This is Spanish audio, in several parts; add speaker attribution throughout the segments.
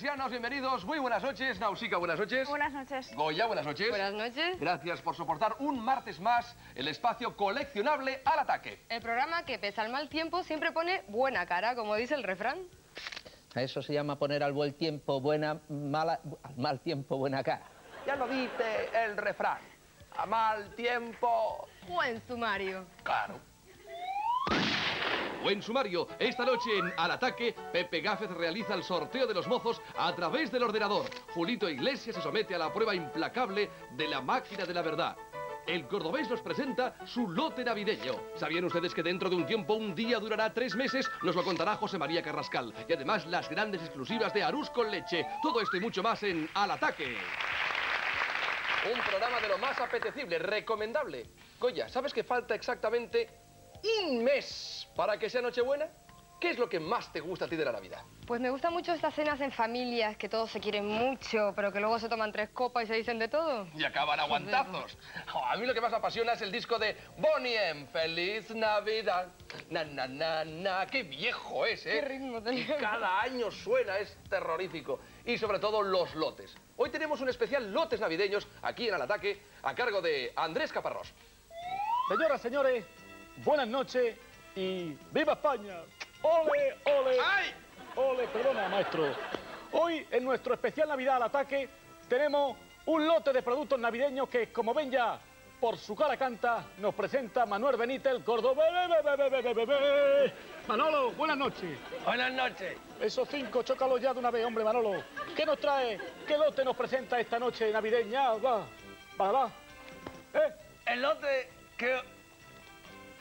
Speaker 1: Tresianos, bienvenidos. Muy buenas noches. Nausica, buenas noches.
Speaker 2: Buenas noches.
Speaker 1: Goya, buenas noches.
Speaker 3: Buenas noches.
Speaker 1: Gracias por soportar un martes más el espacio coleccionable al ataque.
Speaker 3: El programa que, pese al mal tiempo, siempre pone buena cara, como dice el refrán.
Speaker 4: A eso se llama poner al buen tiempo buena, mala, al mal tiempo buena cara.
Speaker 1: Ya lo dice el refrán. A mal tiempo...
Speaker 3: Buen sumario.
Speaker 1: Claro. Buen sumario. Esta noche en Al Ataque, Pepe Gáfez realiza el sorteo de los mozos a través del ordenador. Julito Iglesias se somete a la prueba implacable de la máquina de la verdad. El cordobés nos presenta su lote navideño. ¿Sabían ustedes que dentro de un tiempo, un día durará tres meses? Nos lo contará José María Carrascal. Y además las grandes exclusivas de Arús con leche. Todo esto y mucho más en Al Ataque. Un programa de lo más apetecible, recomendable. Goya, ¿sabes que falta exactamente un mes para que sea Nochebuena? ¿Qué es lo que más te gusta a ti de la Navidad?
Speaker 3: Pues me gustan mucho estas cenas en familias, que todos se quieren mucho, pero que luego se toman tres copas y se dicen de todo.
Speaker 1: Y acaban a guantazos. Oh, a mí lo que más me apasiona es el disco de Bonnie M. ¡Feliz Navidad! Na, na, na, na. ¡Qué viejo es, eh!
Speaker 3: Qué ritmo
Speaker 1: Y
Speaker 3: tenía.
Speaker 1: cada año suena, es terrorífico. Y sobre todo los lotes. Hoy tenemos un especial lotes navideños aquí en Al Ataque a cargo de Andrés Caparrós.
Speaker 5: Señoras, señores, buenas noches y ¡Viva España! ¡Ole, ole!
Speaker 1: ¡Ay!
Speaker 5: ¡Ole, perdona, maestro! Hoy, en nuestro especial Navidad al ataque, tenemos un lote de productos navideños que, como ven ya, por su cara canta, nos presenta Manuel Benítez, el Córdoba. Manolo, buenas noches.
Speaker 1: Buenas noches.
Speaker 5: Esos cinco, chócalos ya de una vez, hombre, Manolo. ¿Qué nos trae? ¿Qué lote nos presenta esta noche navideña? Va, va, va. ¿Eh?
Speaker 6: El lote que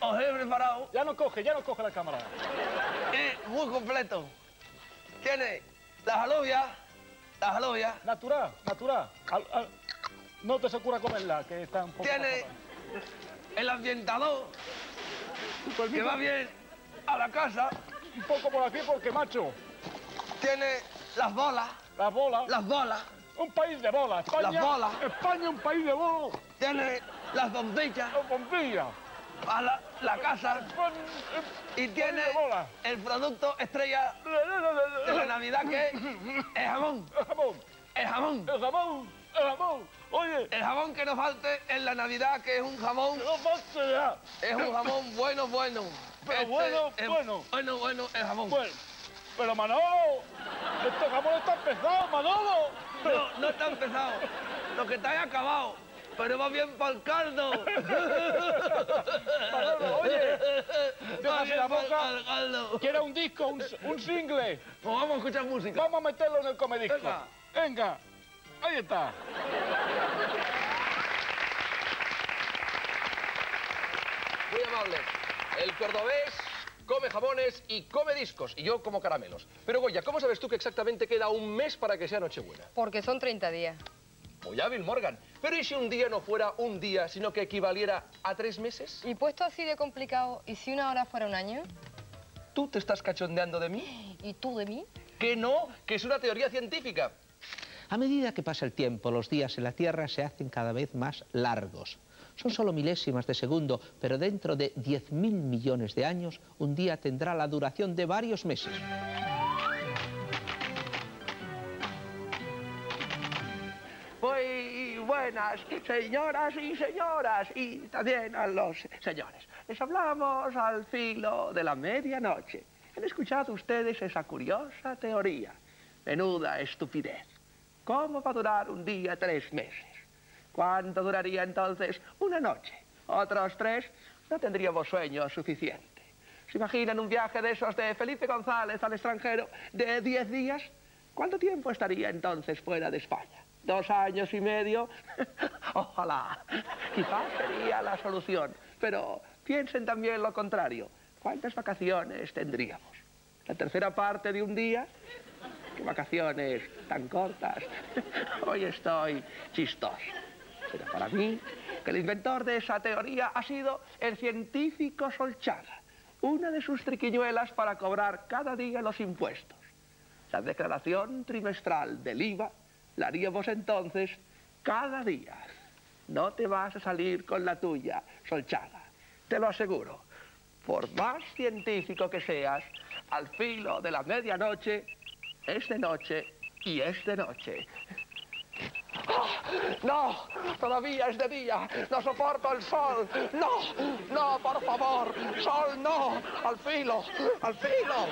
Speaker 6: os he preparado
Speaker 5: Ya no coge, ya no coge la cámara.
Speaker 6: es muy completo. Tiene las alubias, las alubias,
Speaker 5: Natural, natural. Al- al- No te se ocurra comerla, que está un poco...
Speaker 6: tiene el ambientador
Speaker 5: Tu
Speaker 6: que va bien a la casa,
Speaker 5: Un poco por aquí porque, macho,
Speaker 6: tiene las bolas,
Speaker 5: las bolas...
Speaker 6: las bolas,
Speaker 5: Un país de bolas. España,
Speaker 6: Las bolas.
Speaker 5: España un país de bolas.
Speaker 6: tiene las bombillas
Speaker 5: Las bombillas.
Speaker 6: A la, la casa y tiene el producto estrella de la Navidad que es el jamón,
Speaker 5: El jamón,
Speaker 6: el jamón.
Speaker 5: el jamón, el jamón. Oye,
Speaker 6: El jamón que no falte en la Navidad, que es un jamón
Speaker 5: no falte ya.
Speaker 6: Es un jamón bueno, bueno.
Speaker 5: Pero bueno,
Speaker 6: es
Speaker 5: bueno.
Speaker 6: Bueno, bueno, el jamón.
Speaker 5: Bueno, pero Manolo, este jamón está pesado, Manolo.
Speaker 6: No, no está empezado. Lo que está ahí acabado. Pero va bien para el caldo.
Speaker 5: Manolo, oye,
Speaker 6: bien
Speaker 5: la boca. quiere un disco, un, un single.
Speaker 6: Pues vamos a escuchar música.
Speaker 5: Vamos a meterlo en el comedisco.
Speaker 6: Venga.
Speaker 5: Venga, ahí está.
Speaker 1: Muy amable. El cordobés come jamones y come discos, y yo como caramelos. Pero Goya, ¿cómo sabes tú que exactamente queda un mes para que sea Nochebuena?
Speaker 3: Porque son 30 días.
Speaker 1: Muy hábil, Morgan. Pero ¿y si un día no fuera un día, sino que equivaliera a tres meses?
Speaker 3: Y puesto así de complicado, ¿y si una hora fuera un año?
Speaker 1: ¿Tú te estás cachondeando de mí?
Speaker 3: ¿Y tú de mí?
Speaker 1: Que no, que es una teoría científica.
Speaker 4: A medida que pasa el tiempo, los días en la Tierra se hacen cada vez más largos. Son solo milésimas de segundo, pero dentro de 10.000 millones de años, un día tendrá la duración de varios meses.
Speaker 6: Señoras y señoras, y también a los señores. Les hablamos al filo de la medianoche. Han escuchado ustedes esa curiosa teoría. Menuda estupidez. ¿Cómo va a durar un día tres meses? ¿Cuánto duraría entonces una noche? ¿Otros tres? No tendríamos sueño suficiente. ¿Se imaginan un viaje de esos de Felipe González al extranjero de diez días? ¿Cuánto tiempo estaría entonces fuera de España? ¿Dos años y medio? Ojalá. Quizás sería la solución. Pero piensen también lo contrario. ¿Cuántas vacaciones tendríamos? ¿La tercera parte de un día? ¿Qué vacaciones tan cortas? Hoy estoy chistoso. Pero para mí, el inventor de esa teoría ha sido el científico Solchaga. Una de sus triquiñuelas para cobrar cada día los impuestos. La declaración trimestral del IVA la haríamos entonces cada día. No te vas a salir con la tuya, Solchaga. Te lo aseguro. por más científico que seas, al filo de la medianoche, es de noche y es de noche. ¡Ah! No, todavía es de día, no soporto el sol. No, no, por favor, sol no, al filo, al filo.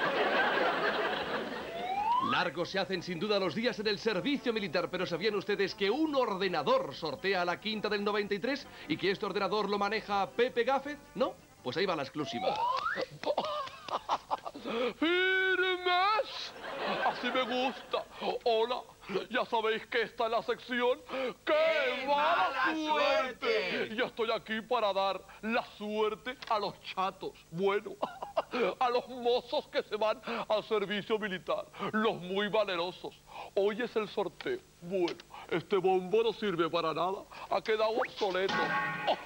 Speaker 1: Largos se hacen sin duda los días en el servicio militar, pero ¿sabían ustedes que un ordenador sortea a la quinta del 93 y que este ordenador lo maneja Pepe Gaffet? ¿No? Pues ahí va la exclusiva.
Speaker 7: ¡Firmes! Así me gusta. Hola, ya sabéis que esta es la sección ¡Qué, mala, suerte! Y estoy aquí para dar la suerte a los chatos. Bueno, a los mozos que se van al servicio militar, los muy valerosos. Hoy es el sorteo. Bueno, este bombo no sirve para nada. Ha quedado obsoleto. ¡Oh!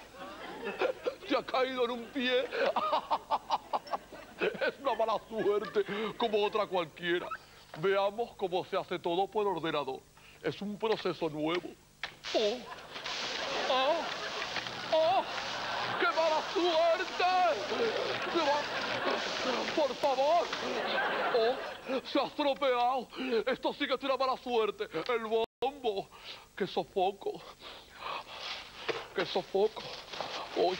Speaker 7: Se ha caído en un pie. Es una mala suerte, como otra cualquiera. Veamos cómo se hace todo por ordenador. Es un proceso nuevo. ¡Oh! ¡Oh! ¡Oh! ¡Qué mala suerte! ¡Por favor! ¡Oh! ¡Se ha estropeado! Esto sí que una mala suerte. El bombo. ¡Qué sofoco! ¡Qué sofoco! ¡Uy!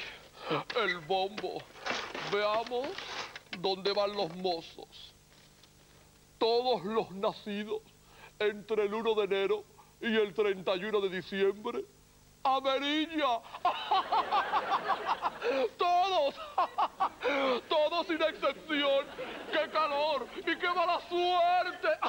Speaker 7: El bombo. Veamos dónde van los mozos. Todos los nacidos entre el 1 de enero y el 31 de diciembre. ¡Ameriña! ¡Todos! ¡Todos sin excepción! ¡Qué calor! ¡Y qué mala suerte!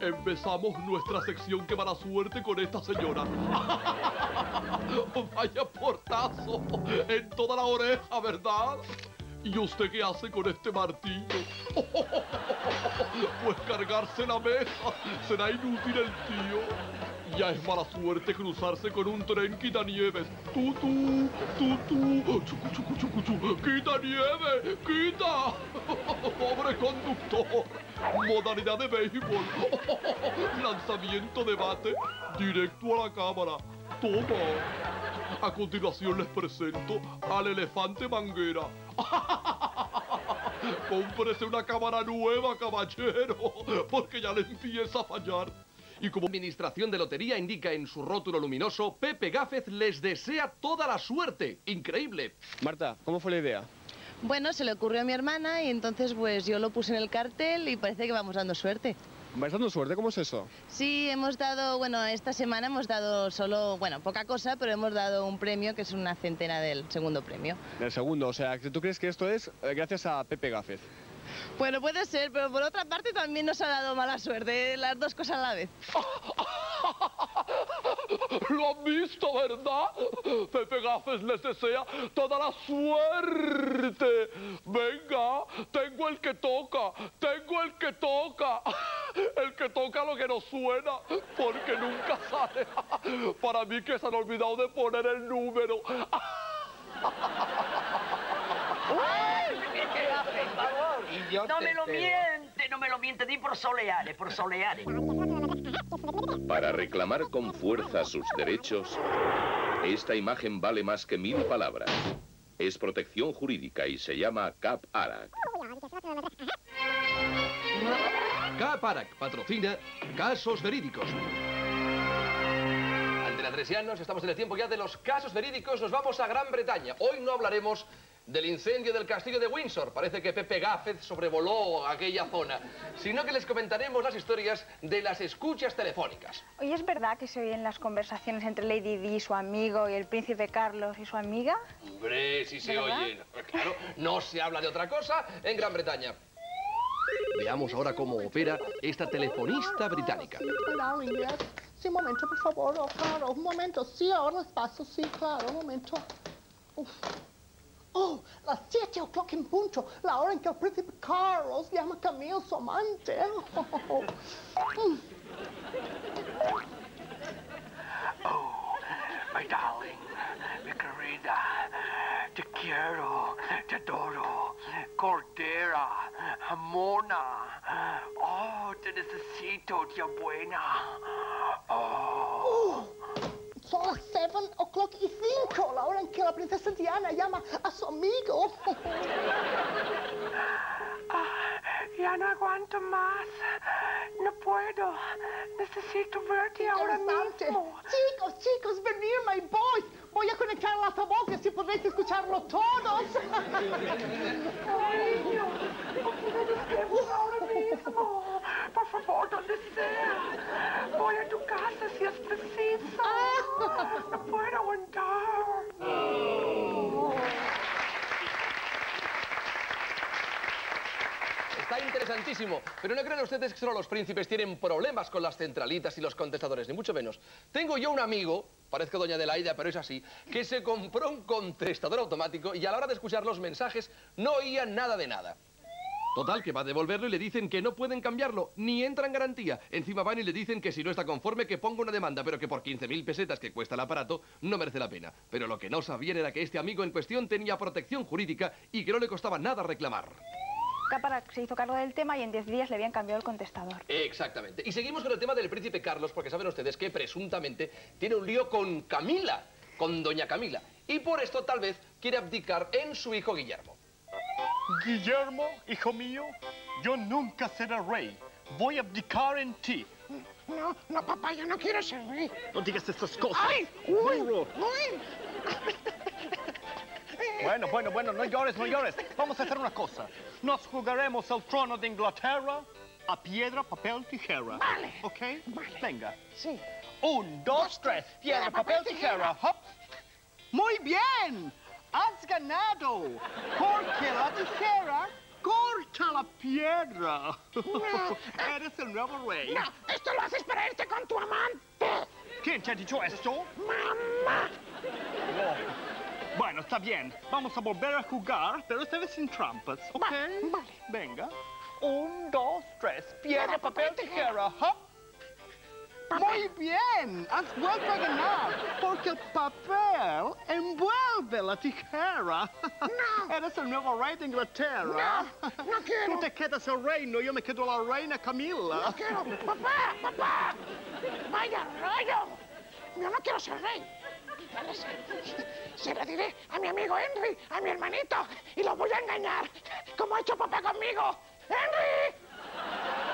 Speaker 7: Empezamos nuestra sección que mala suerte con esta señora. Vaya portazo en toda la oreja, ¿verdad? ¿Y usted qué hace con este martillo? Pues cargarse la mesa. Será inútil el tío. Ya es mala suerte cruzarse con un tren quitanieves. Tutu, tutu, chucu, chucu, chucu, chucu. ¡Quita nieve! ¡Quita! ¡Pobre conductor! Modalidad de béisbol. Lanzamiento de bate directo a la cámara. Toma. A continuación les presento al elefante manguera. Cómprese una cámara nueva, caballero, porque ya le empieza a fallar. Y como administración de lotería indica en su rótulo luminoso, Pepe Gáfez les desea toda la suerte. Increíble.
Speaker 8: Marta, ¿cómo fue la idea?
Speaker 9: Bueno, se le ocurrió a mi hermana y entonces pues yo lo puse en el cartel y parece que vamos dando suerte.
Speaker 8: ¿Vais dando suerte? ¿Cómo es eso?
Speaker 9: Sí, hemos dado, bueno, esta semana hemos dado solo, bueno, poca cosa, pero hemos dado un premio que es una centena del segundo premio.
Speaker 8: El segundo, o sea, ¿tú crees que esto es eh, gracias a Pepe Gáfez?
Speaker 9: Bueno, puede ser, pero por otra parte también nos ha dado mala suerte, las dos cosas a la vez.
Speaker 7: Lo han visto, ¿verdad? Pepe Gafes les desea toda la suerte. Venga, tengo el que toca, tengo el que toca. El que toca lo que no suena, porque nunca sale. Para mí que se han olvidado de poner el número.
Speaker 10: No me lo miente, no me lo miente, di por soleare, por soleare.
Speaker 11: Para reclamar con fuerza sus derechos, esta imagen vale más que mil palabras. Es protección jurídica y se llama CAP ARAC.
Speaker 1: CAP ARAC patrocina casos verídicos. Antelatresianos, estamos en el tiempo ya de los casos verídicos. Nos vamos a Gran Bretaña. Hoy no hablaremos del incendio del castillo de Windsor. Parece que Pepe Gáfez sobrevoló aquella zona. Sino que les comentaremos las historias de las escuchas telefónicas.
Speaker 12: Oye, ¿es verdad que se oyen las conversaciones entre Lady Di su amigo y el príncipe Carlos y su amiga?
Speaker 1: Hombre, sí se
Speaker 12: ¿Verdad?
Speaker 1: oyen. Claro, no se habla de otra cosa en Gran Bretaña. Veamos ahora cómo opera esta telefonista británica.
Speaker 13: Sí, un momento, por favor. Oh, claro, un momento. Sí, ahora paso. Sí, claro, un momento. Uf. Oh, las siete o'clock en punto. La hora en que el príncipe Carlos llama a Camille su amante. Oh, mm.
Speaker 6: Oh, my darling, mi querida, te quiero, te adoro, Cordera, Mona. Oh, te
Speaker 10: te necesito, tía buena.
Speaker 13: Oh, son las 7 o'clock y 5, la hora en que la princesa Diana llama a su amigo.
Speaker 14: Ah, ya no aguanto más. No puedo. Necesito verte ahora mismo.
Speaker 13: Chicos, chicos, venir, my boys. Voy a conectar el altavoz y podréis escucharlo todos.
Speaker 14: Cariño, ¿por ahora mismo? Por favor, donde sea. Voy a tu casa si es preciso. No puedo aguantar.
Speaker 1: Está interesantísimo, pero no crean ustedes que solo los príncipes tienen problemas con las centralitas y los contestadores, ni mucho menos. Tengo yo un amigo, parezco doña Adelaida, pero es así, que se compró un contestador automático y a la hora de escuchar los mensajes no oía nada de nada. Total, que va a devolverlo y le dicen que no pueden cambiarlo, ni entra en garantía. Encima van y le dicen que si no está conforme que ponga una demanda, pero que por 15.000 pesetas que cuesta el aparato no merece la pena. Pero lo que no sabían era que este amigo en cuestión tenía protección jurídica y que no le costaba nada reclamar.
Speaker 12: Cápara se hizo cargo del tema y en 10 días le habían cambiado el contestador.
Speaker 1: Exactamente. Y seguimos con el tema del príncipe Carlos, porque saben ustedes que presuntamente tiene un lío con Camila, con doña Camila. Y por esto tal vez quiere abdicar en su hijo Guillermo.
Speaker 15: Guillermo, hijo mío, yo nunca seré rey. Voy a abdicar en ti.
Speaker 13: No, no, papá, yo no quiero ser rey.
Speaker 15: No digas estas cosas.
Speaker 13: ¡Ay! ¡Uy! ¡Uy!
Speaker 15: Bueno, bueno, bueno, no llores, no llores. Vamos a hacer una cosa. Nos jugaremos el trono de Inglaterra a piedra, papel, tijera.
Speaker 13: Vale.
Speaker 15: ¿Ok? Venga.
Speaker 13: Sí.
Speaker 15: Un, dos, tres. Piedra, papel, tijera. Hop. Muy bien. Has ganado. Porque la tijera corta la piedra. Eres el nuevo rey.
Speaker 13: No, esto lo haces para irte con tu amante.
Speaker 15: ¿Quién te ha dicho esto?
Speaker 13: Mamá.
Speaker 15: Bueno, está bien. Vamos a volver a jugar, pero esta vez sin trampas, ¿ok?
Speaker 13: vale.
Speaker 15: Venga. Un, dos, tres. Piedra, papel, tijera. Hop. Muy bien. Has vuelto a ganar. Porque el papel envuelve la tijera.
Speaker 13: No.
Speaker 15: Eres el nuevo rey de Inglaterra.
Speaker 13: No, no quiero.
Speaker 15: Tú te quedas el reino, yo me quedo la reina Camila.
Speaker 13: No quiero. Papá, papá. Vaya rayo. Yo no quiero ser rey. Se lo diré a mi amigo Henry, a mi hermanito, y lo voy a engañar, como ha hecho papá conmigo. ¡Henry!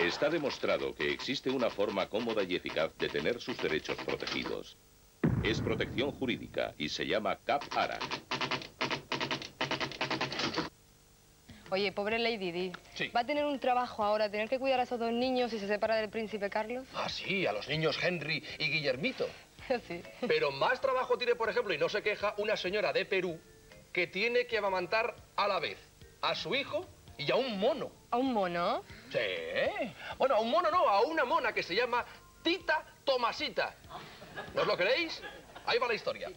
Speaker 11: Está demostrado que existe una forma cómoda y eficaz de tener sus derechos protegidos. Es protección jurídica y se llama CAP ARA.
Speaker 3: Oye, pobre Lady Di.
Speaker 1: Sí.
Speaker 3: ¿Va a tener un trabajo ahora, tener que cuidar a esos dos niños si se separa del príncipe Carlos?
Speaker 1: Ah, sí, a los niños Henry y Guillermito.
Speaker 3: sí.
Speaker 1: Pero más trabajo tiene, por ejemplo, y no se queja, una señora de Perú que tiene que amamantar a la vez a su hijo y a un mono.
Speaker 3: ¿A un mono?
Speaker 1: Sí. Bueno, a un mono no, a una mona que se llama Tita Tomasita. ¿No os lo creéis? Ahí va la historia.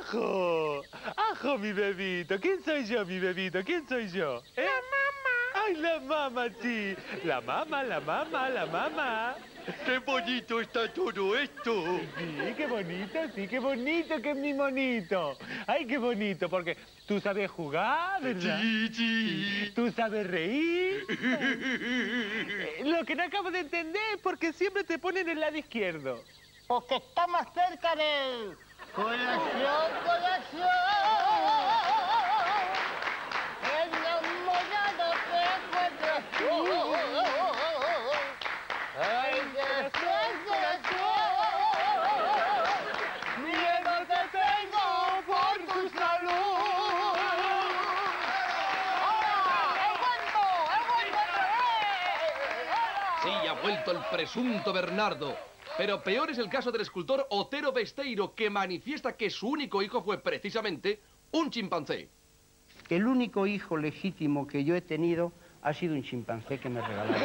Speaker 16: ¡Ajo! ¡Ajo, mi bebito! ¿Quién soy yo, mi bebito? ¿Quién soy yo? ¿Eh? ¡La mamá! ¡Ay, la mamá, sí! La mamá, la mamá, la mamá. ¡Qué bonito está todo esto! Sí, qué bonito, sí, qué bonito que es mi monito. ¡Ay, qué bonito! Porque tú sabes jugar, ¿verdad? Sí, sí. ¿Tú sabes reír? Lo que no acabo de entender es por qué siempre te ponen el lado izquierdo.
Speaker 13: Porque está más cerca del corazón, corazón. Enamorado te encuentro Ay,
Speaker 1: Sí, ha vuelto el presunto Bernardo. Pero peor es el caso del escultor Otero Besteiro, que manifiesta que su único hijo fue precisamente un chimpancé.
Speaker 17: El único hijo legítimo que yo he tenido ha sido un chimpancé que me regalaron.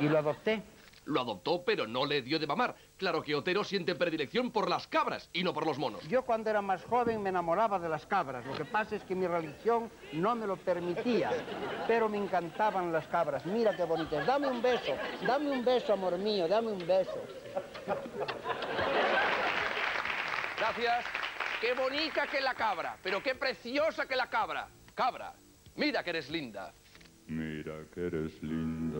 Speaker 17: Y lo adopté.
Speaker 1: Lo adoptó, pero no le dio de mamar. Claro que Otero siente predilección por las cabras y no por los monos.
Speaker 17: Yo cuando era más joven me enamoraba de las cabras. Lo que pasa es que mi religión no me lo permitía. Pero me encantaban las cabras. Mira qué bonitas. Dame un beso. Dame un beso, amor mío. Dame un beso.
Speaker 1: Gracias. Qué bonita que la cabra, pero qué preciosa que la cabra. Cabra, mira que eres linda.
Speaker 18: Mira que eres linda,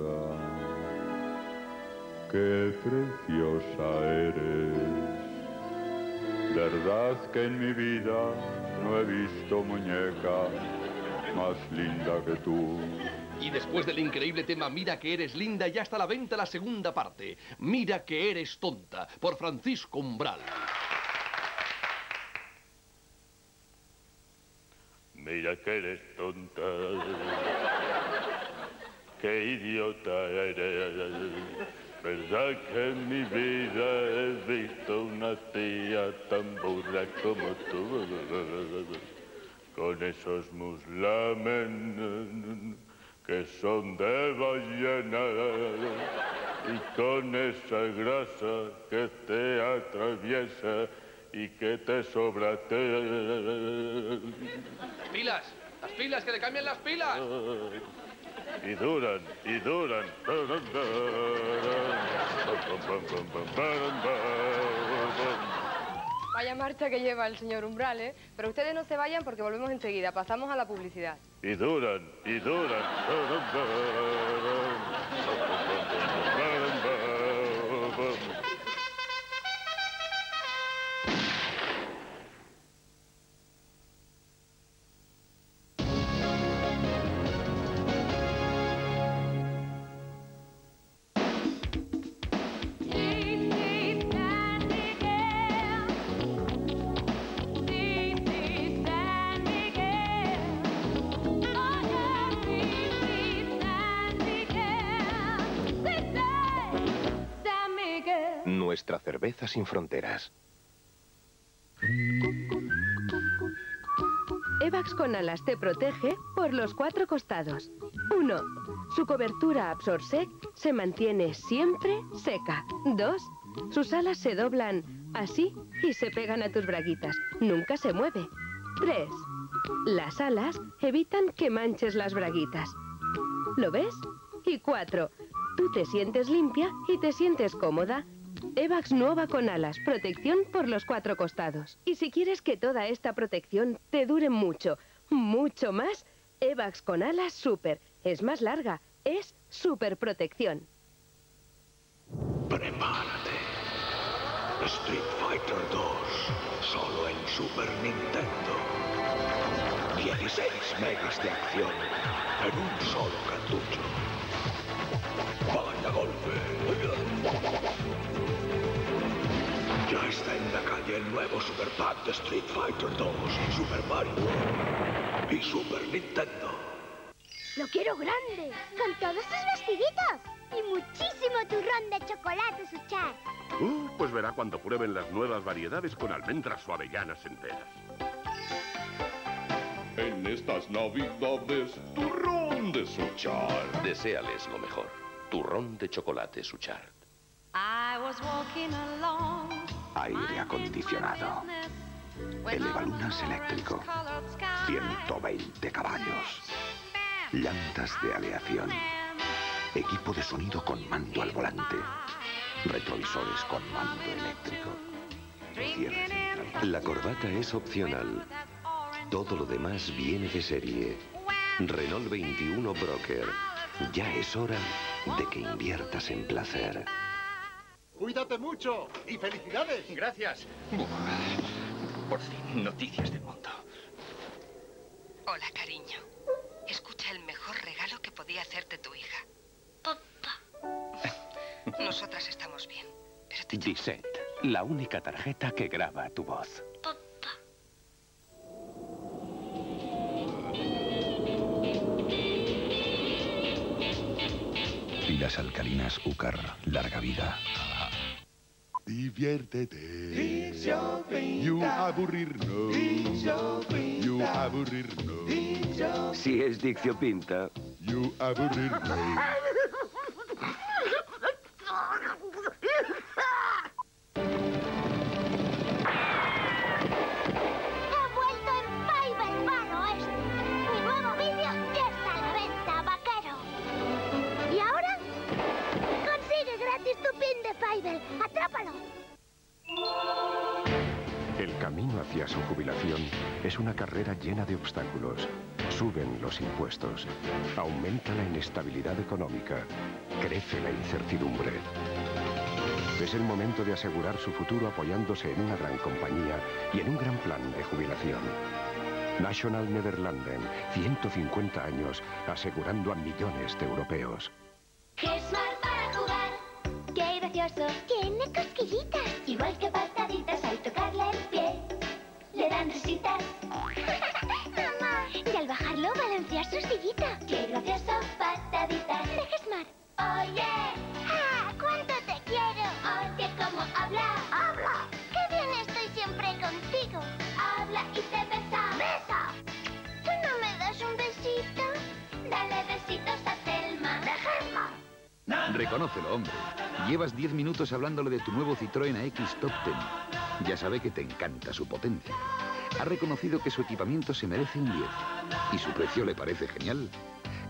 Speaker 18: qué preciosa eres. Verdad que en mi vida no he visto muñeca más linda que tú.
Speaker 1: Y después del increíble tema Mira que eres linda, ya está a la venta la segunda parte. Mira que eres tonta, por Francisco Umbral.
Speaker 18: Mira que eres tonta. Qué idiota eres. ¿Verdad que en mi vida he visto una tía tan burra como tú? Con esos muslamen que son de ballena y con esa grasa que te atraviesa y que te sobra. Te...
Speaker 1: ¡Pilas! ¡Las pilas! ¡Que le cambien las pilas!
Speaker 18: Y duran, y duran.
Speaker 3: Vaya marcha que lleva el señor Umbral, ¿eh? Pero ustedes no se vayan porque volvemos enseguida. Pasamos a la publicidad.
Speaker 18: Y duran, y duran.
Speaker 19: Cerveza sin fronteras.
Speaker 20: Evax con alas te protege por los cuatro costados. 1. Su cobertura Absorsec se mantiene siempre seca. 2. Sus alas se doblan así y se pegan a tus braguitas. Nunca se mueve. 3. Las alas evitan que manches las braguitas. ¿Lo ves? Y 4. Tú te sientes limpia y te sientes cómoda. Evax nueva con alas, protección por los cuatro costados. Y si quieres que toda esta protección te dure mucho, mucho más, Evax con alas super. Es más larga, es super protección.
Speaker 21: Prepárate. Street Fighter 2, solo en Super Nintendo. 16 megas de acción en un solo cartucho. Nuevo Super Pack de Street Fighter 2, Super Mario y Super Nintendo.
Speaker 22: Lo quiero grande, con todos sus vestiditos y muchísimo turrón de chocolate, Suchar.
Speaker 23: Uh, pues verá cuando prueben las nuevas variedades con almendras o avellanas enteras.
Speaker 11: En estas navidades, turrón de Suchar. Deseales lo mejor. Turrón de chocolate Suchar.
Speaker 21: Aire acondicionado. Elevalunas eléctrico. 120 caballos. Llantas de aleación. Equipo de sonido con mando al volante. Retrovisores con mando eléctrico. Cierre central.
Speaker 11: La corbata es opcional. Todo lo demás viene de serie. Renault 21 Broker. Ya es hora de que inviertas en placer.
Speaker 15: Cuídate mucho y felicidades.
Speaker 24: Gracias. Por fin, noticias del mundo.
Speaker 25: Hola, cariño. Escucha el mejor regalo que podía hacerte tu hija. Papá. Nosotras estamos bien.
Speaker 26: Dissent, la única tarjeta que graba tu voz.
Speaker 21: Pilas alcalinas Ucar, larga vida.
Speaker 18: Diviértete. You aburrir no. You aburrir no.
Speaker 19: Si es Diccio Pinta.
Speaker 18: You aburrir
Speaker 22: ¡Atrápalo!
Speaker 19: El camino hacia su jubilación es una carrera llena de obstáculos. Suben los impuestos. Aumenta la inestabilidad económica. Crece la incertidumbre. Es el momento de asegurar su futuro apoyándose en una gran compañía y en un gran plan de jubilación. National Nederlanden, 150 años, asegurando a millones de europeos.
Speaker 22: Tiene cosquillitas. Igual que pataditas al tocarle el pie. Le dan risitas. Mamá. Y al bajarlo balancear su sillita. ¡Qué gracioso! Pataditas. De Smart. Oye. ¡Ah!
Speaker 27: Reconócelo, hombre. Llevas 10 minutos hablándole de tu nuevo Citroën AX Top Ten. Ya sabe que te encanta su potencia. Ha reconocido que su equipamiento se merece un 10. ¿Y su precio le parece genial?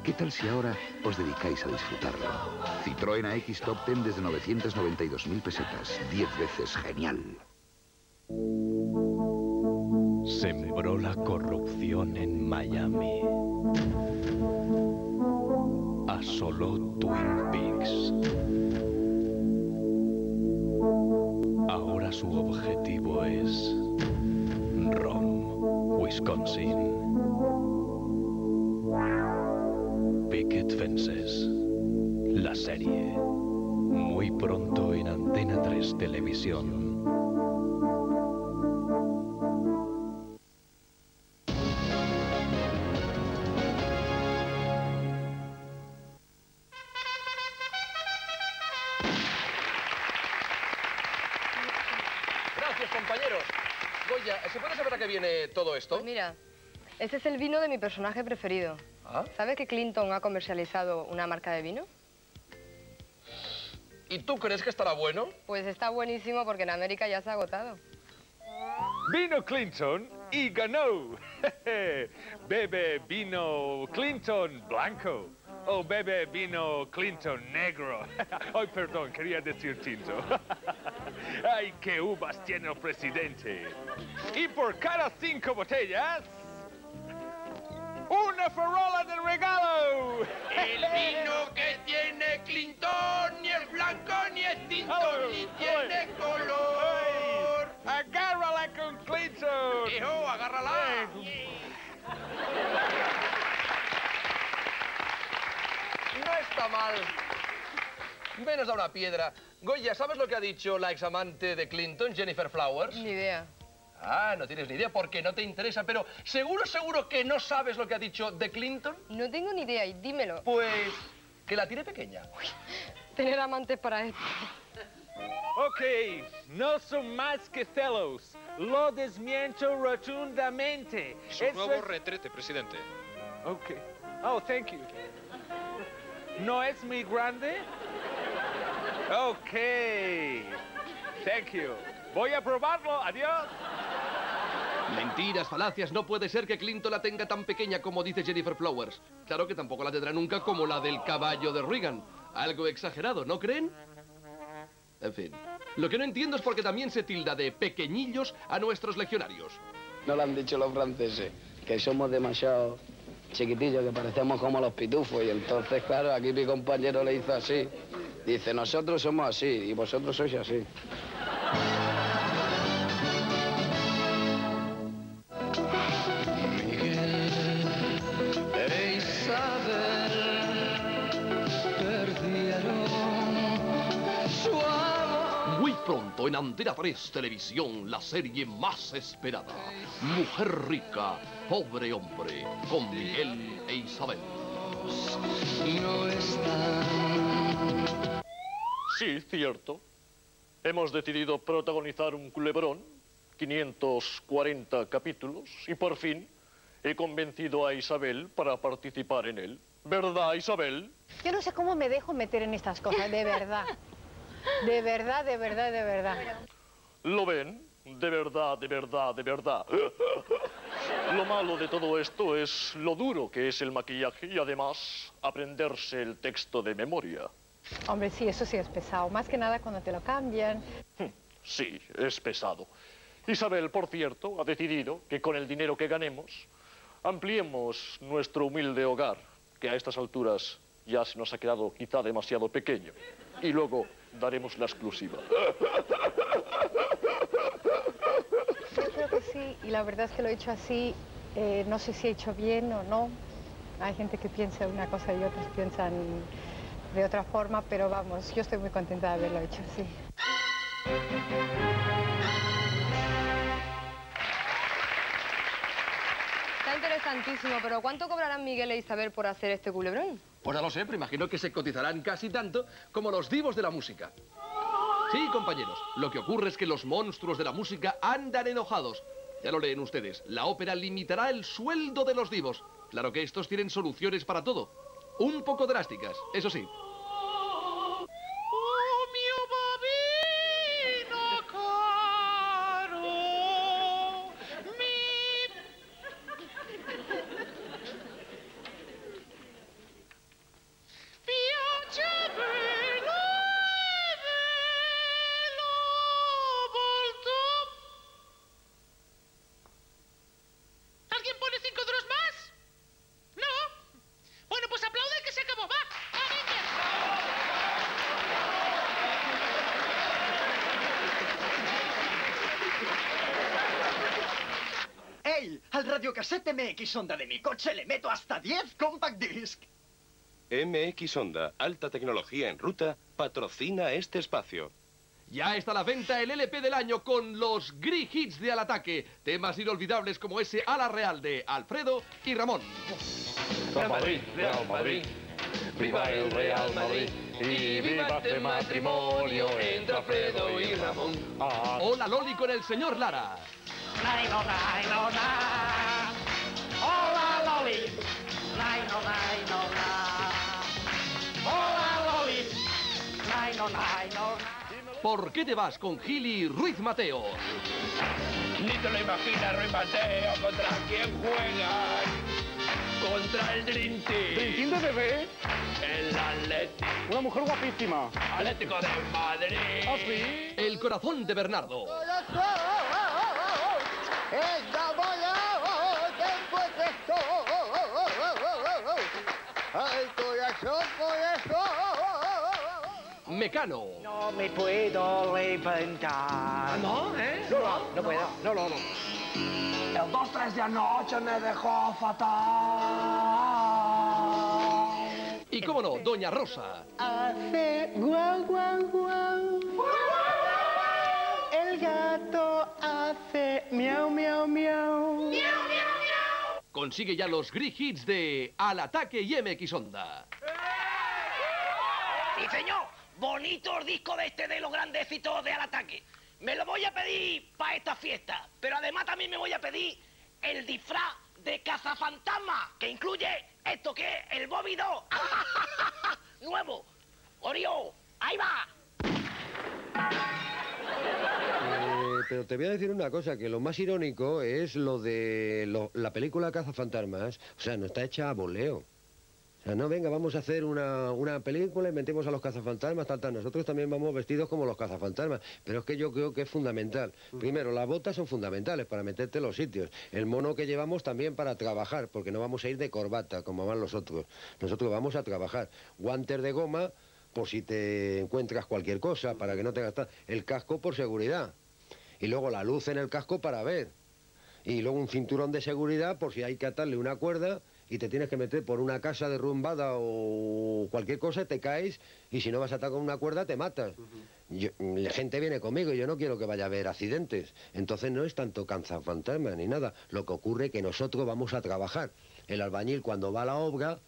Speaker 27: ¿Qué tal si ahora os dedicáis a disfrutarlo? Citroën AX Top Ten desde 992.000 pesetas. 10 veces genial.
Speaker 28: Sembró la corrupción en Miami. Asoló Twin Peaks. Ahora su objetivo es Rome, Wisconsin. Picket Fences. La serie. Muy pronto en Antena 3 Televisión.
Speaker 1: Esto?
Speaker 3: Pues mira, este es el vino de mi personaje preferido.
Speaker 1: ¿Ah?
Speaker 3: ¿Sabes que Clinton ha comercializado una marca de vino?
Speaker 1: ¿Y tú crees que estará bueno?
Speaker 3: Pues está buenísimo porque en América ya se ha agotado.
Speaker 16: Vino Clinton y ganó. bebe vino Clinton blanco. O bebe vino Clinton negro. Ay, perdón, quería decir tinto. Ay, qué uvas tiene el presidente. Y por cada cinco botellas, una farola de regalo.
Speaker 29: El vino que tiene Clinton ni es blanco ni es tinto ni tiene color.
Speaker 16: Agárrala con Clinton.
Speaker 29: Hijo, agárrala.
Speaker 1: No está mal. Menos da una piedra. Goya, ¿sabes lo que ha dicho la examante de Clinton, Jennifer Flowers?
Speaker 3: Ni idea.
Speaker 1: Ah, no tienes ni idea porque no te interesa, pero ¿seguro, seguro que no sabes lo que ha dicho de Clinton?
Speaker 3: No tengo ni idea y dímelo.
Speaker 1: Pues que la tiene pequeña.
Speaker 3: Tener amantes para esto.
Speaker 16: Ok, no son más que celos. Lo desmiento rotundamente.
Speaker 30: Su
Speaker 16: Eso
Speaker 30: nuevo
Speaker 16: es-
Speaker 30: retrete, presidente.
Speaker 16: Ok. Oh, thank you. ¿No es muy grande? Ok. Thank you. Voy a probarlo. Adiós.
Speaker 1: Mentiras, falacias, no puede ser que Clinton la tenga tan pequeña como dice Jennifer Flowers. Claro que tampoco la tendrá nunca como la del caballo de Reagan. Algo exagerado, ¿no creen? En fin, lo que no entiendo es por qué también se tilda de pequeñillos a nuestros legionarios.
Speaker 31: No lo han dicho los franceses, que somos demasiado chiquitillos, que parecemos como los pitufos. Y entonces, claro, aquí mi compañero le hizo así. Dice, nosotros somos así y vosotros sois así.
Speaker 1: Pronto en Antena 3 Televisión, la serie más esperada. Mujer rica, pobre hombre, con Miguel e Isabel.
Speaker 29: No están.
Speaker 32: Sí, cierto. Hemos decidido protagonizar un culebrón, 540 capítulos, y por fin he convencido a Isabel para participar en él. ¿Verdad, Isabel?
Speaker 12: Yo no sé cómo me dejo meter en estas cosas, de verdad. De verdad, de verdad, de verdad.
Speaker 32: ¿Lo ven? De verdad, de verdad, de verdad. Lo malo de todo esto es lo duro que es el maquillaje y además aprenderse el texto de memoria.
Speaker 12: Hombre, sí, eso sí es pesado. Más que nada cuando te lo cambian.
Speaker 32: Sí, es pesado. Isabel, por cierto, ha decidido que con el dinero que ganemos ampliemos nuestro humilde hogar, que a estas alturas ya se nos ha quedado quizá demasiado pequeño. Y luego daremos la exclusiva.
Speaker 12: Yo creo que sí, y la verdad es que lo he hecho así. eh, no sé si he hecho bien o no. Hay gente que piensa una cosa y otros piensan de otra forma, pero vamos, yo estoy muy contenta de haberlo hecho así.
Speaker 3: Está interesantísimo, pero ¿cuánto cobrarán Miguel e Isabel por hacer este culebrón?
Speaker 1: Pues lo sé, pero imagino que se cotizarán casi tanto como los divos de la música. Sí, compañeros, lo que ocurre es que los monstruos de la música andan enojados. Ya lo leen ustedes, la ópera limitará el sueldo de los divos. Claro que estos tienen soluciones para todo. Un poco drásticas, eso sí.
Speaker 30: Radiocasete MX Onda de mi coche le meto hasta 10 compact disc.
Speaker 19: MX Honda, alta tecnología en ruta, patrocina este espacio.
Speaker 1: Ya está a la venta el LP del año con los Gris Hits de Al Ataque. Temas inolvidables como ese Ala Real de Alfredo y Ramón.
Speaker 6: Real Madrid, Real Madrid. Viva el Real Madrid y viva este matrimonio entre Alfredo y Ramón.
Speaker 1: Hola Loli con el señor Lara. ¿Por qué te vas con Gili Ruiz Mateo?
Speaker 6: Ni te lo imaginas, Rui Mateo, contra quién juegan. Contra el Dream Team.
Speaker 30: ¿Dream Team de bebé?
Speaker 6: El Atlético.
Speaker 30: Una mujer guapísima.
Speaker 6: Atlético de Madrid.
Speaker 30: ¿Ah, sí?
Speaker 1: El corazón de Bernardo.
Speaker 6: ¡Ay,
Speaker 1: Mecano.
Speaker 30: No me puedo levantar.
Speaker 6: ¿No? ¿Eh?
Speaker 30: No, no, no puedo. No, no, no.
Speaker 6: El 2-3 de anoche me dejó fatal.
Speaker 1: Y cómo no, Doña Rosa.
Speaker 30: Hace guau, guau, guau. El gato hace miau, miau, miau.
Speaker 1: Consigue ya los Gris Hits de Al Ataque y MX Onda.
Speaker 33: Sí, señor. Bonitos discos de este de los grandes éxitos de Al Ataque. Me lo voy a pedir para esta fiesta. Pero además también me voy a pedir el disfraz de cazafantasma, que incluye esto que es el 2. Nuevo. Orió. Ahí va.
Speaker 34: Eh, pero te voy a decir una cosa, que lo más irónico es lo de la película Cazafantasmas. O sea, no está hecha a voleo. O sea, no, venga, vamos a hacer una, una película y metemos a los cazafantasmas, tal, tal. Nosotros también vamos vestidos como los cazafantasmas. Pero es que yo creo que es fundamental. Primero, las botas son fundamentales para meterte en los sitios. El mono que llevamos también para trabajar, porque no vamos a ir de corbata como van los otros. Nosotros vamos a trabajar. Guantes de goma, por si te encuentras cualquier cosa, para que no te gastas. El casco por seguridad. Y luego la luz en el casco para ver. Y luego un cinturón de seguridad por si hay que atarle una cuerda y te tienes que meter por una casa derrumbada o cualquier cosa, te caes y si no vas a atar con una cuerda te matas. Yo- la gente viene conmigo y yo no quiero que vaya a haber accidentes. Entonces no es tanto fantasma ni nada. Lo que ocurre es que nosotros vamos a trabajar. El albañil cuando va a la obra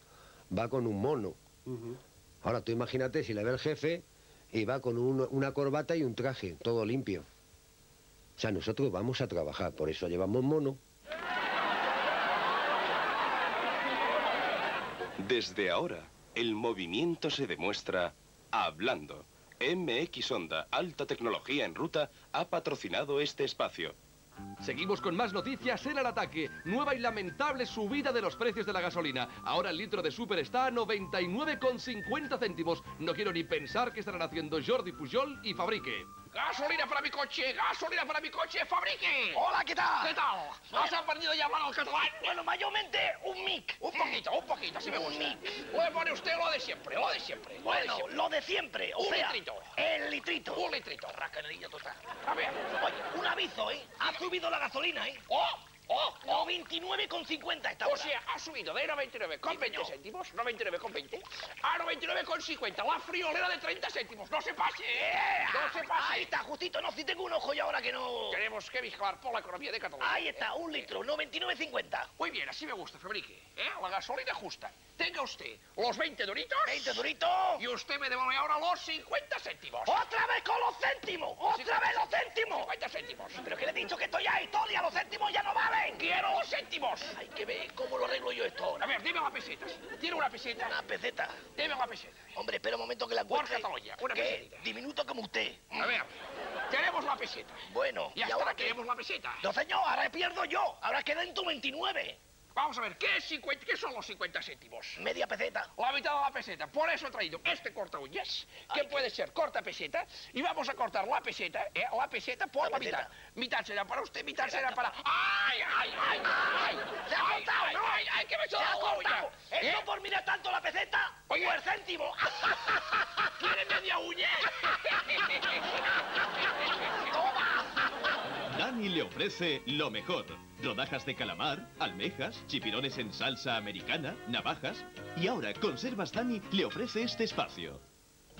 Speaker 34: va con un mono. Ahora tú imagínate si le ve el jefe y va con un- una corbata y un traje, todo limpio. O sea, nosotros vamos a trabajar, por eso llevamos mono.
Speaker 19: Desde ahora, el movimiento se demuestra hablando. MX Honda, alta tecnología en ruta, ha patrocinado este espacio.
Speaker 1: Seguimos con más noticias en el ataque. Nueva y lamentable subida de los precios de la gasolina. Ahora el litro de Super está a 99,50 céntimos. No quiero ni pensar qué estarán haciendo Jordi Pujol y Fabrique.
Speaker 6: Gasolina para mi coche, gasolina para mi coche, fabrique.
Speaker 33: Hola, ¿qué tal?
Speaker 6: ¿Qué tal? ¿Has aprendido a hablar al catalán?
Speaker 33: Bueno, mayormente un mic.
Speaker 6: Un poquito, un poquito, así me gusta.
Speaker 33: mic.
Speaker 6: Le pone usted lo de siempre, lo de siempre. lo de
Speaker 33: Bueno,
Speaker 6: siempre.
Speaker 33: lo de siempre, o
Speaker 6: Un
Speaker 33: sea,
Speaker 6: litrito.
Speaker 33: el litrito.
Speaker 6: Un litrito.
Speaker 33: Racanerillo total.
Speaker 6: A ver.
Speaker 33: Oye, un aviso, ¿eh? Ha subido la gasolina, ¿eh?
Speaker 6: ¡Oh! ¡Oh!
Speaker 33: 99,50 está
Speaker 6: O sea, ha subido de 99 con
Speaker 33: Sí,
Speaker 6: 20
Speaker 33: señor.
Speaker 6: céntimos, 99 con 20, a 99 con 50. La friolera de 30 céntimos. ¡No se pase!
Speaker 33: ¡Eh!
Speaker 6: ¡No se pase!
Speaker 33: Ahí está, justito. No, si tengo un ojo y ahora que no...
Speaker 6: Tenemos que vigilar por la economía de Cataluña.
Speaker 33: Ahí está, un litro, 99,50.
Speaker 6: Muy bien, así me gusta, Fabrique. ¿eh? La gasolina justa. Tenga usted los 20 doritos.
Speaker 33: 20 doritos.
Speaker 6: Y usted me devuelve ahora los 50 céntimos.
Speaker 33: ¡Otra vez con los céntimos! ¡Otra vez los céntimos!
Speaker 6: 50 céntimos.
Speaker 33: Pero que le he dicho que esto ya es historia, los céntimos ya no
Speaker 6: quiero los céntimos.
Speaker 33: Hay que ver cómo lo arreglo yo esto.
Speaker 6: A ver, dime la peseta. ¿Tiene una peseta?
Speaker 33: Una peseta.
Speaker 6: Dime la peseta.
Speaker 33: Hombre, espera un momento que la
Speaker 6: Por
Speaker 33: encuentre.
Speaker 6: Cataluña, una
Speaker 33: ¿Qué?
Speaker 6: pesetita.
Speaker 33: Diminuto como usted.
Speaker 6: A ver, tenemos la peseta.
Speaker 33: Bueno,
Speaker 6: Y hasta
Speaker 33: ahora
Speaker 6: queremos la peseta.
Speaker 33: No, señor, ahora pierdo yo. Ahora queda en tu 29.
Speaker 6: Vamos a ver, ¿qué, es 50, ¿qué son los 50 céntimos?
Speaker 33: Media peseta.
Speaker 6: La mitad de la peseta. Por eso he traído este corta uñas, que
Speaker 33: Ay,
Speaker 6: puede ser corta peseta, y vamos a cortar la peseta, ¿eh? la peseta por
Speaker 33: La
Speaker 6: la, mitad. Mitad será para usted, mitad será para... ¡Ay, ay, ay, ay!
Speaker 33: ¡Se ha
Speaker 6: ay,
Speaker 33: cortado,
Speaker 6: ay,
Speaker 33: no!
Speaker 6: ay, ay, que me he hecho
Speaker 33: ¡Se ha
Speaker 6: la
Speaker 33: cortado!
Speaker 6: ¿Eh?
Speaker 33: ¿Esto por mirar tanto la peseta
Speaker 6: Oye.
Speaker 33: o el céntimo?
Speaker 6: ¿Quiere media uña?
Speaker 35: Dani le ofrece lo mejor. Rodajas de calamar, almejas, chipirones en salsa americana, navajas. Y ahora, Conservas Dani le ofrece este espacio.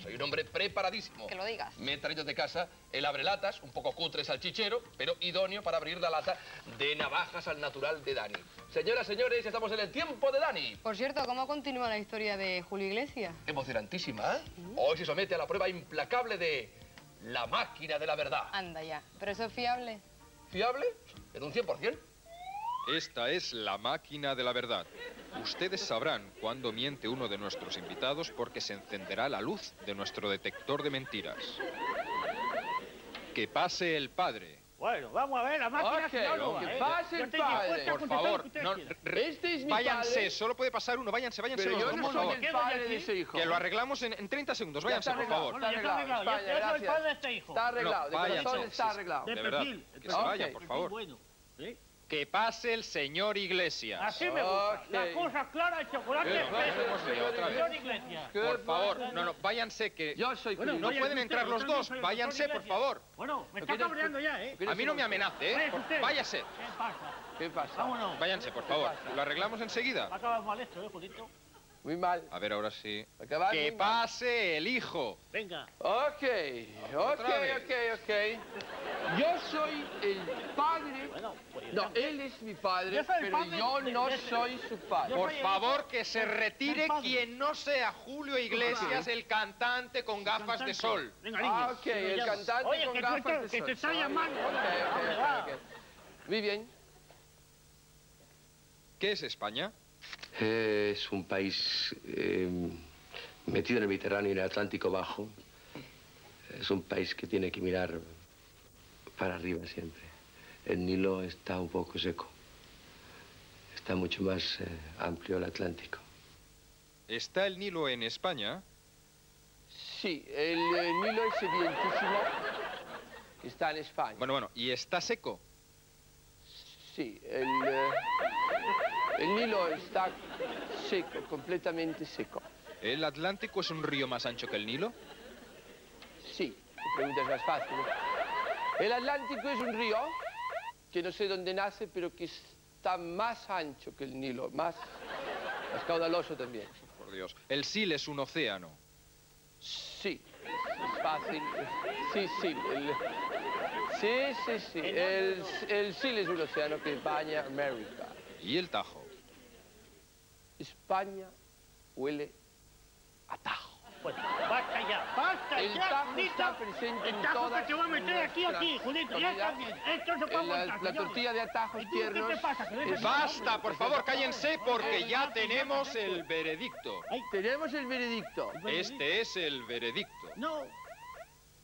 Speaker 6: Soy un hombre preparadísimo.
Speaker 3: Que lo digas.
Speaker 6: Me he traído de casa el abrelatas, un poco cutre salchichero, pero idóneo para abrir la lata de navajas al natural de Dani. Señoras, señores, estamos en el tiempo de Dani.
Speaker 3: Por cierto, ¿cómo continúa la historia de Julio Iglesias?
Speaker 6: Emocionantísima, ¿eh? Hoy se somete a la prueba implacable de la máquina de la verdad.
Speaker 3: Anda ya. ¿Pero eso es fiable?
Speaker 6: ¿Fiable? En un 100%.
Speaker 36: Esta es la máquina de la verdad. Ustedes sabrán cuándo miente uno de nuestros invitados porque se encenderá la luz de nuestro detector de mentiras. Que pase el padre.
Speaker 5: Bueno, vamos a ver, la máquina
Speaker 6: Ok,
Speaker 5: tecnóloga,
Speaker 6: que
Speaker 5: ¿eh?
Speaker 6: pase
Speaker 5: Yo
Speaker 6: el
Speaker 5: estoy
Speaker 6: padre.
Speaker 36: Por favor, no,
Speaker 6: Este es mi
Speaker 36: váyanse,
Speaker 6: padre.
Speaker 36: solo puede pasar uno, váyanse, váyanse
Speaker 6: Pero
Speaker 36: los
Speaker 6: yo
Speaker 36: dos,
Speaker 6: no
Speaker 36: por
Speaker 6: soy
Speaker 36: favor.
Speaker 6: el
Speaker 5: ¿Qué
Speaker 6: padre de ese hijo.
Speaker 36: Que lo arreglamos en, en 30 segundos,
Speaker 6: Ya
Speaker 36: váyanse, por
Speaker 6: arreglado,
Speaker 36: favor.
Speaker 6: está
Speaker 5: Bueno, ya está
Speaker 6: arreglado.
Speaker 5: arreglado.
Speaker 6: España,
Speaker 5: yo soy el padre de este hijo.
Speaker 6: Está arreglado, de
Speaker 36: váyanse,
Speaker 6: corazón está arreglado.
Speaker 5: De
Speaker 36: De verdad,
Speaker 5: perfil.
Speaker 36: que se vaya, por favor.
Speaker 5: bueno. ¿eh?
Speaker 36: Que pase el señor Iglesias.
Speaker 5: Así me gusta.
Speaker 6: Ok.
Speaker 5: La cosa clara, el chocolate
Speaker 36: ¿Qué? otra vez.
Speaker 5: Señor Iglesias.
Speaker 6: ¿Qué
Speaker 36: Por favor, no, no, váyanse que...
Speaker 6: Yo soy
Speaker 5: Bueno,
Speaker 36: no pueden
Speaker 5: usted,
Speaker 36: entrar los dos,
Speaker 5: el
Speaker 36: váyanse, por favor.
Speaker 5: Bueno, me está
Speaker 6: ¿Qué
Speaker 5: cabreando ya, ¿eh?
Speaker 36: A mí no me amenace, ¿eh?
Speaker 5: Váyase
Speaker 36: Por-
Speaker 5: usted.
Speaker 36: Váyase.
Speaker 5: ¿Qué pasa?
Speaker 6: ¿Qué pasa?
Speaker 5: Vámonos.
Speaker 36: Váyanse, por favor. ¿Lo arreglamos enseguida?
Speaker 5: Acaba mal esto, ¿eh, Julito?
Speaker 6: Muy mal.
Speaker 36: A ver, ahora sí. Que
Speaker 6: mal.
Speaker 36: pase el hijo.
Speaker 5: Venga.
Speaker 6: Ok, ok, ok, ok. Yo soy el padre.
Speaker 5: Bueno, pues...
Speaker 6: No, él es mi padre,
Speaker 5: Yo
Speaker 6: pero
Speaker 5: padre
Speaker 6: yo
Speaker 5: de-
Speaker 6: no
Speaker 5: de-
Speaker 6: soy su padre.
Speaker 36: Por favor, que se retire quien no sea Julio Iglesias, el cantante con gafas de sol.
Speaker 5: Venga.
Speaker 6: Ah, ok,
Speaker 5: que
Speaker 6: el cantante
Speaker 5: Oye,
Speaker 6: con
Speaker 5: que
Speaker 6: gafas de
Speaker 5: que
Speaker 6: sol.
Speaker 5: te está llamando.
Speaker 6: Ok, ok, ok. Muy bien.
Speaker 36: ¿Qué es España?
Speaker 21: Es un país eh, metido en el Mediterráneo y en el Atlántico Bajo. Es un país que tiene que mirar para arriba siempre. El Nilo está un poco seco. Está mucho más eh, amplio el Atlántico.
Speaker 36: ¿Está el Nilo en España?
Speaker 6: Sí, el, eh, Nilo es evidentísimo. Está en España.
Speaker 36: Bueno, bueno, ¿y está seco?
Speaker 6: Sí, el, eh, el Nilo está seco, completamente seco.
Speaker 36: ¿El Atlántico es un río más ancho que el Nilo?
Speaker 6: Sí, la pregunta es más fácil. El Atlántico es un río que no sé dónde nace, pero que está más ancho que el Nilo, más, más caudaloso también.
Speaker 36: Por Dios. ¿El Sil es un océano?
Speaker 6: Sí, es, es fácil. Sí, sí. el- sí, sí, sí. El, el Sil es un océano que baña América.
Speaker 36: ¿Y el Tajo?
Speaker 6: España huele a Tajo.
Speaker 5: Pues basta ya, basta
Speaker 6: El
Speaker 5: ya,
Speaker 6: Tajo
Speaker 5: Julito.
Speaker 6: está presente en
Speaker 5: El tajo
Speaker 6: todas
Speaker 5: que te va a meter aquí, aquí, Julito, ya está bien. Esto no puede
Speaker 6: La, la tortilla de atajos
Speaker 5: ¿Y tú qué te
Speaker 6: tiernos.
Speaker 5: pasa?
Speaker 6: Es-
Speaker 36: Basta, por favor, cállense porque ya tenemos el veredicto.
Speaker 6: Tenemos el veredicto.
Speaker 36: Este es el veredicto.
Speaker 5: No.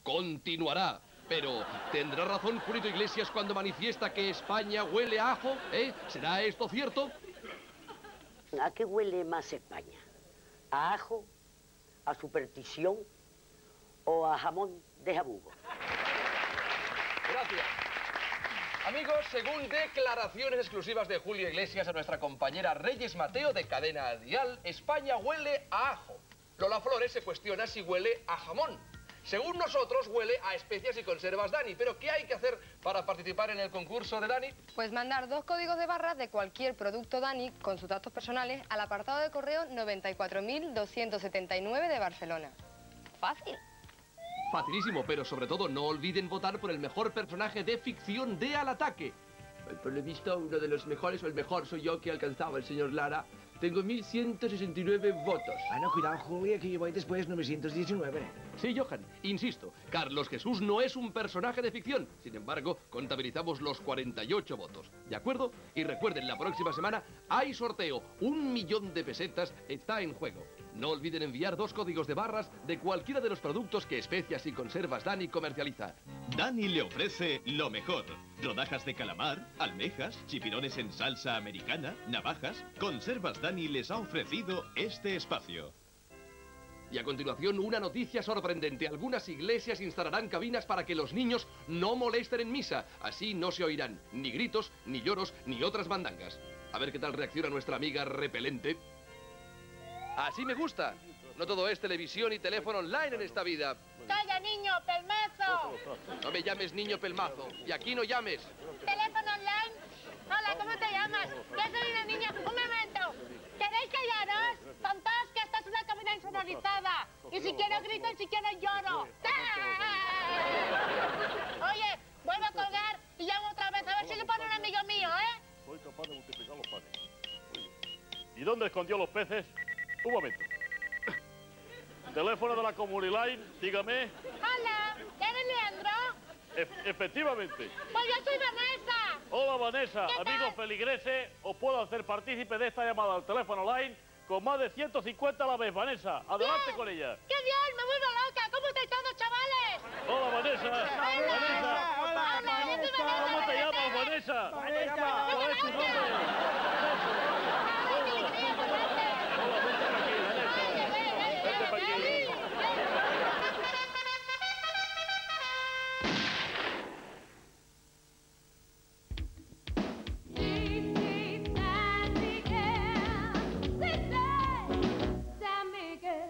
Speaker 6: Continuará. Pero, ¿tendrá razón Julito Iglesias cuando manifiesta que España huele a ajo? ¿Eh? ¿Será esto cierto?
Speaker 37: ¿A qué huele más España? ¿A ajo? ¿A superstición? ¿O a jamón de jabugo?
Speaker 1: Gracias. Amigos, según declaraciones exclusivas de Julio Iglesias a nuestra compañera Reyes Mateo de Cadena Dial, España huele a ajo. Lola Flores se cuestiona si huele a jamón. Según nosotros, huele a especias y conservas Dani. Pero, ¿qué hay que hacer para participar en el concurso de Dani?
Speaker 3: Pues mandar dos códigos de barras de cualquier producto Dani con sus datos personales al apartado de correo 94.279 de Barcelona. Fácil.
Speaker 1: Facilísimo, pero sobre todo no olviden votar por el mejor personaje de ficción de Al Ataque.
Speaker 6: Por lo visto, uno de los mejores, o el mejor soy yo que alcanzaba el señor Lara. Tengo 1169 votos.
Speaker 38: Ah, no, cuidado, Julio, que yo voy después 919.
Speaker 1: Sí, Johan, insisto, Carlos Jesús no es un personaje de ficción. Sin embargo, contabilizamos los 48 votos. ¿De acuerdo? Y recuerden, la próxima semana hay sorteo. Un millón de pesetas está en juego. No olviden enviar dos códigos de barras de cualquiera de los productos que Especias y Conservas Dani comercializa.
Speaker 35: Dani le ofrece lo mejor. Rodajas de calamar, almejas, chipirones en salsa americana, navajas. Conservas Dani les ha ofrecido este espacio.
Speaker 1: Y a continuación, una noticia sorprendente. Algunas iglesias instalarán cabinas para que los niños no molesten en misa. Así no se oirán ni gritos, ni lloros, ni otras mandangas. A ver qué tal reacciona nuestra amiga repelente. Así me gusta. No todo es televisión y teléfono online en esta vida.
Speaker 39: ¡Calla, niño, pelmazo!
Speaker 1: No me llames niño pelmazo. Y aquí no llames.
Speaker 39: ¿Teléfono online? Hola, ¿cómo te llamas? Yo soy una niña. Un momento. ¿Queréis callaros? Tontos, que esta es una cabina insonorizada. Y si quiero grito y si quiero lloro. Oye, vuelvo a colgar y llamo otra vez a ver si le pone un amigo mío, ¿eh?
Speaker 5: Soy capaz de multiplicar los panes. ¿Y dónde escondió los peces? Un momento. Teléfono de la Comuniline, dígame.
Speaker 39: Hola, ¿eres Leandro?
Speaker 5: E- efectivamente.
Speaker 39: Pues yo soy Vanessa.
Speaker 5: Hola Vanessa, amigos feligreses, os puedo hacer partícipe de esta llamada al teléfono online con más de 150 a la vez, Vanessa. Adelante
Speaker 39: Bien.
Speaker 5: con ella.
Speaker 39: ¡Qué bien! ¡Me vuelvo loca! ¿Cómo estáis todos, chavales?
Speaker 5: Hola Vanessa. Vanessa.
Speaker 39: Hola, Vanessa.
Speaker 5: ¿Cómo te llamas, Vanessa?
Speaker 39: Vanessa.
Speaker 5: ¿Cuál es tu nombre?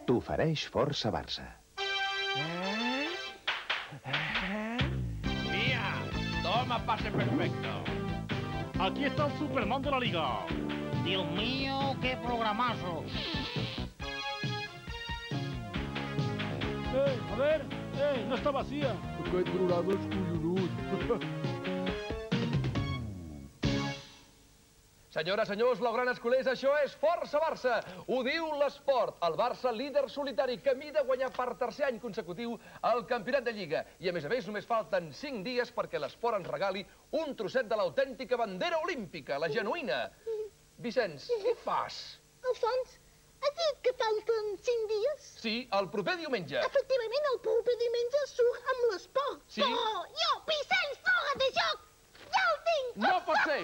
Speaker 19: T'ofereix Força Barça.
Speaker 40: ¡Mía! Toma pase perfecto.
Speaker 5: Aquí está el Superman de la liga.
Speaker 40: Dios mío, qué programazo.
Speaker 5: Eh, a ver, eh, no está vacía.
Speaker 40: Aquest programa és collonut.
Speaker 1: Senyores, senyors, blaugranes culers, això és Força Barça. Ho diu l'esport. El Barça, líder solitari, camí de guanyar per tercer any consecutiu el campionat de Lliga. I, a més a més, només falten 5 dies perquè l'esport ens regali un trosset de l'autèntica bandera olímpica, la genuïna. Vicenç, què fas?
Speaker 13: Alfons, has dit que falten cinc dies?
Speaker 1: Sí, el proper diumenge.
Speaker 13: Efectivament, el proper diumenge surt amb l'esport.
Speaker 1: Sí?
Speaker 13: Oh, jo, Vicenç, fora de joc! Ja el tinc!
Speaker 1: No pot ser!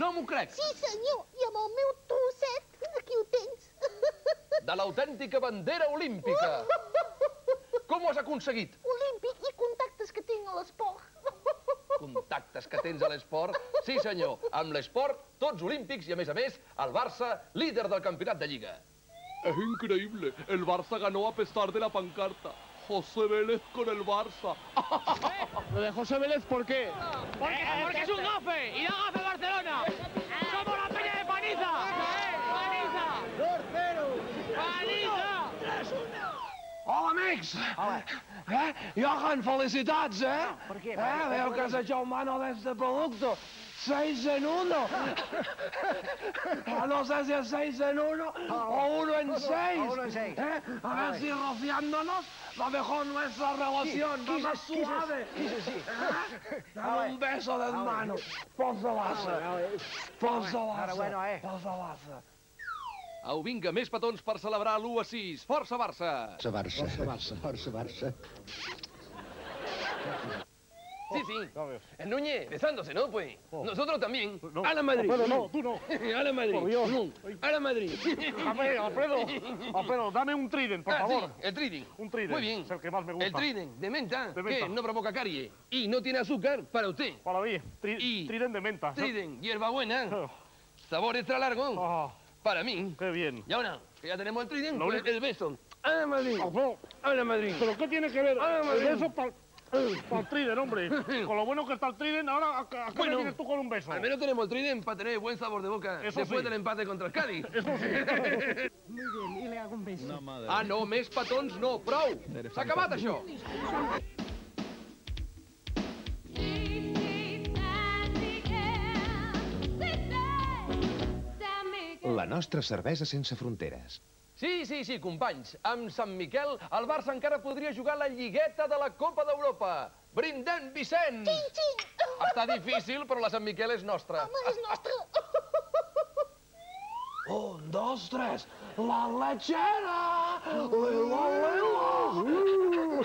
Speaker 1: No m'ho crec!
Speaker 13: Sí, senyor, i amb el meu trosset, aquí ho tens.
Speaker 1: De l'autèntica bandera olímpica. Com ho has aconseguit?
Speaker 13: Olímpic i contactes que tinc a l'esport.
Speaker 1: Contactes que tens a l'esport. Sí, senyor, amb l'esport, tots olímpics i, a més a més, el Barça, líder del campionat de Lliga.
Speaker 5: Es increíble. El Barça ganó a pesar de la pancarta. José Vélez con el Barça.
Speaker 40: Lo de José Vélez, ¿por qué?
Speaker 41: Porque, porque es un gafe y da gafe Barcelona. Somos la peña de Paniza. Paniza. 2-0. Paniza.
Speaker 38: Hola. Eh? Johan, felicitats, eh? Per què? Eh? Veo que has hecho mano de este producto. Seis en uno. Ah, No sé si es seis en uno o uno en seis. uno en seis. ¿Eh? A ver si rociándonos va mejor nuestra relación, va Sí, más sí, sí, suave. sí, sí. ¿Eh? Dame un beso de mano. Forza Barça. Enhorabuena, eh. Forza Barça.
Speaker 1: Au, vinga, més petons per celebrar l'1 a 6. Força, Barça!
Speaker 30: Força Barça. Força Barça. Força Barça.
Speaker 1: Sí, sí. El Núñez, besándose, ¿no? Pues nosotros también.
Speaker 5: No,
Speaker 1: A la Madrid.
Speaker 5: Alfredo, no, tú no.
Speaker 1: A la Madrid.
Speaker 5: Por Dios.
Speaker 1: A la Madrid.
Speaker 5: A ver, Alfredo, Alfredo, dame un trident, por
Speaker 1: Ah,
Speaker 5: favor.
Speaker 1: sí, el trident.
Speaker 5: Un trident.
Speaker 1: Muy bien.
Speaker 5: Es el que más me gusta.
Speaker 1: El trident de menta,
Speaker 5: De menta.
Speaker 1: que no provoca carie y no tiene azúcar para usted.
Speaker 5: Para mí, tri-
Speaker 1: Y
Speaker 5: trident de menta.
Speaker 1: Trident, hierbabuena, sabor extra largo, para mí.
Speaker 5: Qué bien.
Speaker 1: Y ahora, que ya tenemos el trident,
Speaker 5: Lo
Speaker 1: pues
Speaker 5: único-
Speaker 1: el beso. A la Madrid. A la Madrid.
Speaker 5: ¿Pero qué tiene que ver
Speaker 1: A la Madrid.
Speaker 5: el beso para el trident, hombre? Con lo bueno que está el trident, ahora ¿a, a qué
Speaker 1: Bueno,
Speaker 5: me vienes tú con un beso?
Speaker 1: Al menos tenemos el trident para tener buen sabor de boca
Speaker 5: Eso
Speaker 1: después
Speaker 5: sí.
Speaker 1: del empate contra el Cádiz.
Speaker 5: Eso sí.
Speaker 12: Muy bien, y le hago un beso.
Speaker 1: Ah, no, més petons no, prou! S'ha acabat, això!
Speaker 42: La nostra cervesa sense fronteres.
Speaker 1: Sí, sí, sí, companys. Amb Sant Miquel, el Barça encara podria jugar la lligueta de la Copa d'Europa. Brindem, Vicenç! Xing, xing! Està difícil, però la Sant Miquel és nostra. Home, és nostra!
Speaker 38: Un, dos, tres. La lechera. Lilo, lilo.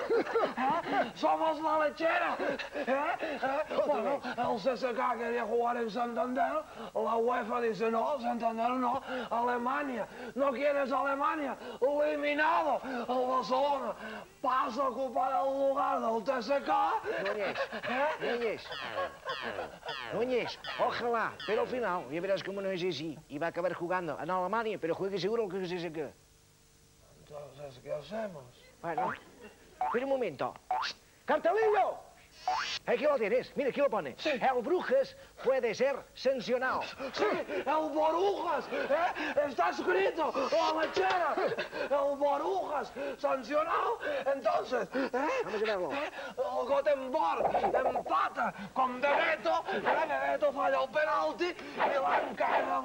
Speaker 38: ¿Eh? Somos la lechera. ¿Eh? ¿Eh? Bueno, el CSK quería jugar en Santander. La UEFA dice no, Santander no. Alemania. ¿No quieres Alemania? Eliminado. El Barcelona pasa a ocupar el lugar del TSK.
Speaker 30: Núñez,
Speaker 38: ¿Eh?
Speaker 30: Núñez, Núñez, ojalá, pero al final, ya verás cómo no es así, y va a acabar jugando en Alemania, pero juegue seguro que se saca.
Speaker 38: Entonces, ¿qué hacemos?
Speaker 30: Bueno, espera un momento. ¡Cartelillo! Aquí lo tienes, mira, aquí lo pone. El Brujas puede ser sancionado.
Speaker 38: Sí, el Borujas, ¿eh? Está escrito, la lechera, el Borujas, sancionado. Entonces, ¿eh?
Speaker 30: Vamos a verlo.
Speaker 38: El Gothenburg empata con Bebeto. Bebeto falla el penalti y la encara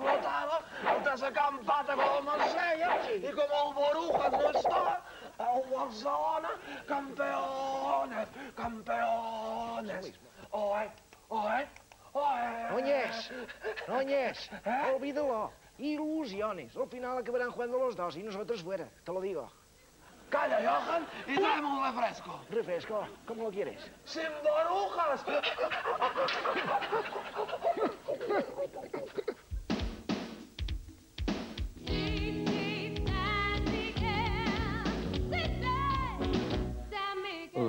Speaker 38: TSK empata con el Marsella y como el Borujas no está, el Barcelona, campeones, campeones. Oye, oye, oye.
Speaker 30: Núñez, Núñez, olvídalo. Ilusiones. Al final acabarán jugando los dos y nosotros fuera, te lo digo.
Speaker 38: Calla, Johan, y tráeme un refresco.
Speaker 30: ¿Refresco? ¿Cómo lo quieres?
Speaker 38: ¡Sin borujas!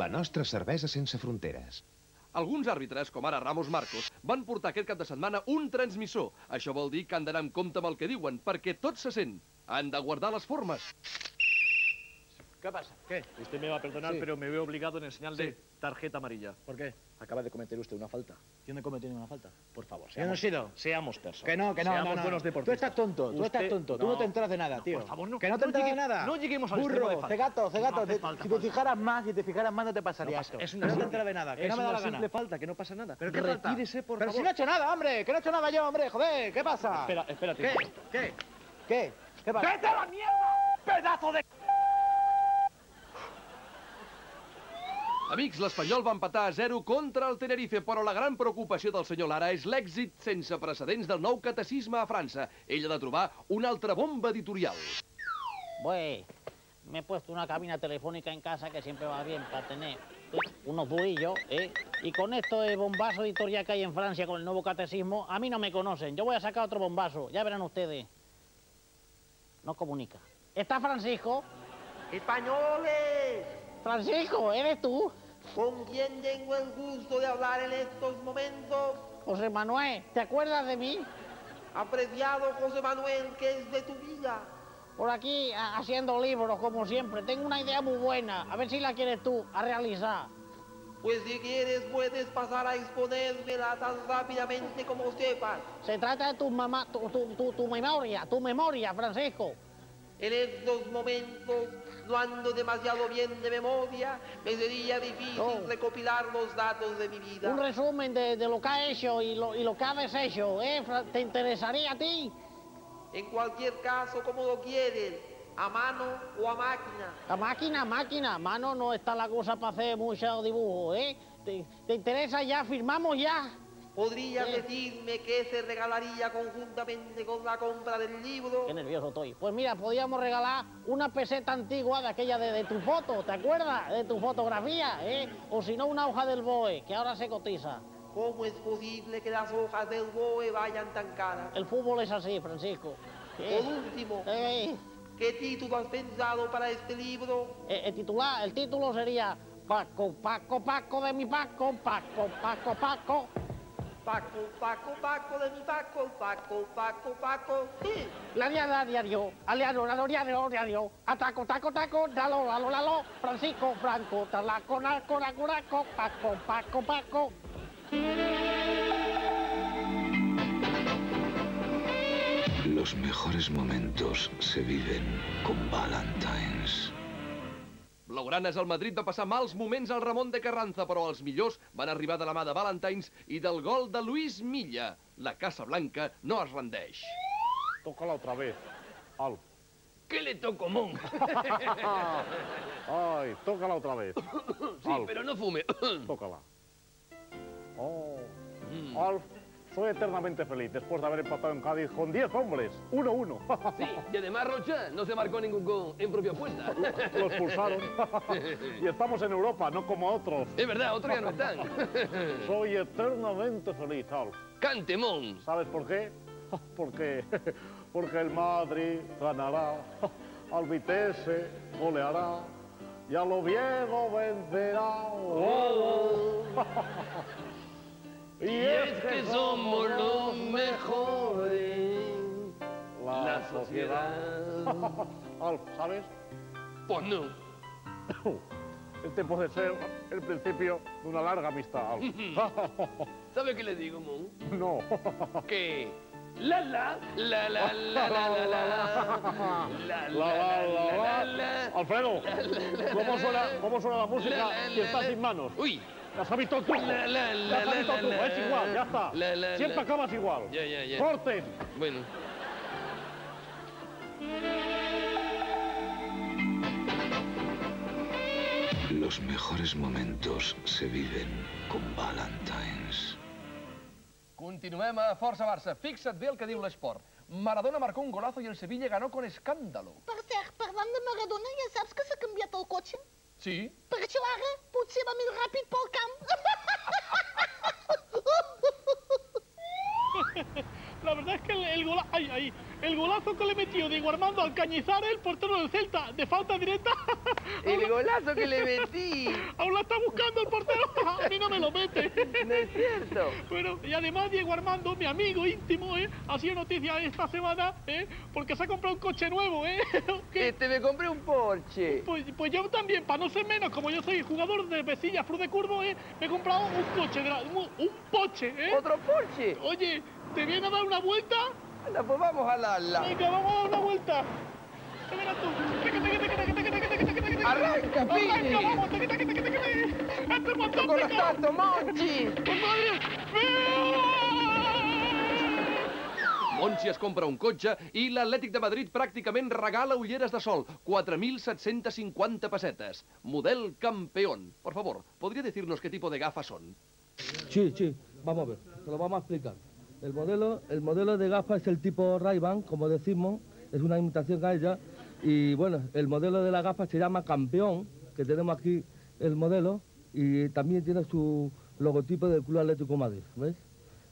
Speaker 42: La nostra cervesa sense fronteres.
Speaker 1: Alguns àrbitres, com ara Ramos Marcos, van portar aquest cap de setmana un transmissor. Això vol dir que han d'anar amb compte amb el que diuen, perquè tot se sent. Han de guardar les formes.
Speaker 5: ¿Qué pasa? ¿Qué? Usted me va a perdonar,
Speaker 1: Sí.
Speaker 5: pero me veo obligado en enseñarle
Speaker 1: Sí.
Speaker 5: tarjeta amarilla.
Speaker 43: ¿Por qué?
Speaker 5: Acaba de cometer usted una falta.
Speaker 43: Yo no he cometido ninguna falta.
Speaker 5: Por favor,
Speaker 43: Yo no he sido.
Speaker 5: Seamos personas.
Speaker 43: Que no, que no,
Speaker 5: Seamos
Speaker 43: no, no.
Speaker 5: buenos
Speaker 43: Tú
Speaker 5: deportistas.
Speaker 43: estás tonto, tú estás tonto. Tú no te enteras de nada, tío.
Speaker 5: por favor, no.
Speaker 43: Que no te enteras de nada.
Speaker 5: no lleguemos al extremo de
Speaker 43: Burro,
Speaker 5: falta.
Speaker 43: cegato, cegato. Te-
Speaker 5: falta
Speaker 43: si te fijaras más, si te fijaras más, no te pasaría esto.
Speaker 5: pasa- es
Speaker 43: Que
Speaker 5: una
Speaker 43: no te enteras de nada, que
Speaker 5: es
Speaker 43: no me da la gana.
Speaker 5: simple falta, que no pasa nada.
Speaker 43: ¿Pero falta?
Speaker 5: Retírese, por
Speaker 43: Pero
Speaker 5: favor.
Speaker 43: si no he hecho nada, hombre, que no he hecho nada yo, hombre, joder, ¿qué pasa?
Speaker 5: Espera, espérate.
Speaker 43: ¿Qué? ¿Qué? ¿Qué? ¿Qué pasa?
Speaker 38: ¡Vete a la mierda, pedazo de...
Speaker 1: Amics, l'Espanyol va empatar a 0 contra el Tenerife, però la gran preocupació del senyor Lara és l'èxit sense precedents del nou catecisme a França. Ell ha de trobar una altra bomba editorial.
Speaker 40: Pues me he puesto una cabina telefónica en casa que siempre va bien para tener unos burillos, ¿eh? Y con esto de bombazo editorial que hay en Francia con el nuevo catecismo, a mí no me conocen. Yo voy a sacar otro bombazo, ya verán ustedes. No comunica. ¿Está Francisco?
Speaker 44: ¡Españoles!
Speaker 40: Francisco, ¿eres tú?
Speaker 44: ¿Con quién tengo el gusto de hablar en estos momentos?
Speaker 40: José Manuel, ¿te acuerdas de mí?
Speaker 44: Apreciado José Manuel, ¿qué es de tu vida?
Speaker 40: Por aquí haciendo libros, como siempre. Tengo una idea muy buena. A ver si la quieres tú a realizar.
Speaker 44: Pues si quieres puedes pasar a exponérmela tan rápidamente como sepas.
Speaker 40: Se trata de tu mamá, tu, tu, tu, tu memoria, tu memoria, Francisco.
Speaker 44: En estos momentos, no ando demasiado bien de memoria, me sería difícil
Speaker 40: Oh.
Speaker 44: recopilar los datos de mi vida.
Speaker 40: Un resumen de, de lo que ha hecho y lo, y lo que ha deshecho, ¿eh? ¿Te interesaría a ti?
Speaker 44: En cualquier caso, como lo quieres, a mano o a máquina.
Speaker 40: A máquina, máquina. A mano no está la cosa para hacer mucho dibujo, ¿eh? ¿Te, te interesa ya? ¿Firmamos ya?
Speaker 38: ¿Podrías decirme qué se regalaría conjuntamente con la compra del libro?
Speaker 40: Qué nervioso estoy. Pues mira, podíamos regalar una peseta antigua de aquella de, de tu foto, ¿te acuerdas? De tu fotografía, ¿eh? O si no, una hoja del BOE, que ahora se cotiza.
Speaker 38: ¿Cómo es posible que las hojas del BOE vayan tan caras?
Speaker 40: El fútbol es así, Francisco. Eh,
Speaker 38: Por último,
Speaker 40: eh,
Speaker 38: ¿qué título has pensado para este libro?
Speaker 40: eh, el titular, el título sería Paco, Paco, Paco de mi Paco, Paco, Paco, Paco.
Speaker 38: Paco, Paco, Paco de mi Paco, Paco, Paco, Paco. Sí.
Speaker 40: La diada diario, aliado, la diario, diario, ataco, taco, taco, dalo, lalo, lalo, Francisco, Franco, talaco, naco, naco, naco, Paco, Paco, Paco.
Speaker 45: Los mejores momentos se viven con Valentines.
Speaker 1: Blaugrana és el Madrid va passar mals moments al Ramon de Carranza, però els millors van arribar de la mà de Valentines i del gol de Luis Milla. La Casa Blanca no es rendeix.
Speaker 5: Tócala otra vez. Al.
Speaker 6: ¿Qué le tocó, Mon?
Speaker 5: Ay, tócala otra vez.
Speaker 6: Sí,
Speaker 5: Alf,
Speaker 6: pero no fume.
Speaker 5: Tócala. Oh.
Speaker 6: Mm.
Speaker 5: Alf, soy eternamente feliz después de haber empatado en Cádiz con 10 hombres. 1-1.
Speaker 6: Sí, y además Rocha no se marcó ningún gol en propia puesta.
Speaker 5: Lo expulsaron. y estamos en Europa, no como otros.
Speaker 6: Es verdad, otros ya no están.
Speaker 5: Soy eternamente feliz, Alf.
Speaker 6: Cante, Mon.
Speaker 5: ¿Sabes por qué? Porque, porque el Madrid ganará, al Vitesse goleará y a lo viejo vencerá.
Speaker 6: Oh. Y es que somos los mejores. La sociedad.
Speaker 5: Alf, ¿sabes?
Speaker 6: Pues no.
Speaker 5: Este puede ser el principio de una larga amistad, Alf.
Speaker 6: ¿Sabe qué le digo, Mon?
Speaker 5: no.
Speaker 6: Que la la la la la la la la la la
Speaker 5: La, Alfredo, ¿cómo suena, ¿cómo suena la música si está sin manos?
Speaker 6: Uy.
Speaker 5: Ya has visto truco.
Speaker 6: La, la, la,
Speaker 5: Ya has visto
Speaker 6: la.
Speaker 5: Es igual, ya está. Siempre acabas igual.
Speaker 6: Ya, ya, ya.
Speaker 5: Corten.
Speaker 6: Bueno.
Speaker 45: Los mejores momentos se viven con Valentines.
Speaker 1: Continuem a Força Barça. Fixa't bé el que diu l'esport. Maradona marcó un golazo y el Sevilla ganó con escándalo.
Speaker 13: Per cert, parlant de Maradona, ja saps que s'ha canviat el cotxe?
Speaker 1: Sim.
Speaker 13: Para chegar, pode ser mais rápido para o campo.
Speaker 5: La verdad es que el, el gola- ay, ay, el golazo que le metió Diego Armando al Cañizares, el portero del Celta, de falta directa.
Speaker 6: El golazo que le metí.
Speaker 5: Aún la está buscando el portero. A mí no me lo mete.
Speaker 6: No es cierto.
Speaker 5: Bueno, y además Diego Armando, mi amigo íntimo, ¿eh? ha sido noticia esta semana, ¿eh? porque se ha comprado un coche nuevo, ¿eh? ¿Qué?
Speaker 6: Este me compré un Porsche.
Speaker 5: Pues, pues yo también, para no ser menos, como yo soy jugador de Pesilla, Cruz de Curvo, ¿eh? me he comprado un coche, un, un Porsche, ¿eh?
Speaker 6: ¿Otro Porsche?
Speaker 5: Oye, ¿te viene a dar una vuelta?
Speaker 6: Anda, pues vamos a darla.
Speaker 5: Venga, vamos a dar una vuelta. Tú.
Speaker 6: Arranca, Pini.
Speaker 5: Arranca, vamos. Este montón
Speaker 6: Con los tantos, Monchi.
Speaker 1: Monchi es compra un cotxe i l'Atlètic de Madrid pràcticament regala ulleres de sol. 4.750 pesetes. Model campeón. Por favor, ¿podría decirnos qué tipo de gafas son?
Speaker 46: Sí, sí, vamos a ver, te lo vamos a explicar. El modelo, el modelo de gafas es el tipo Ray-Ban, como decimos, es una imitación a ella. Y bueno, el modelo de la gafa se llama Campeón, que tenemos aquí el modelo, y también tiene su logotipo del Club Atlético Madrid, ¿ves?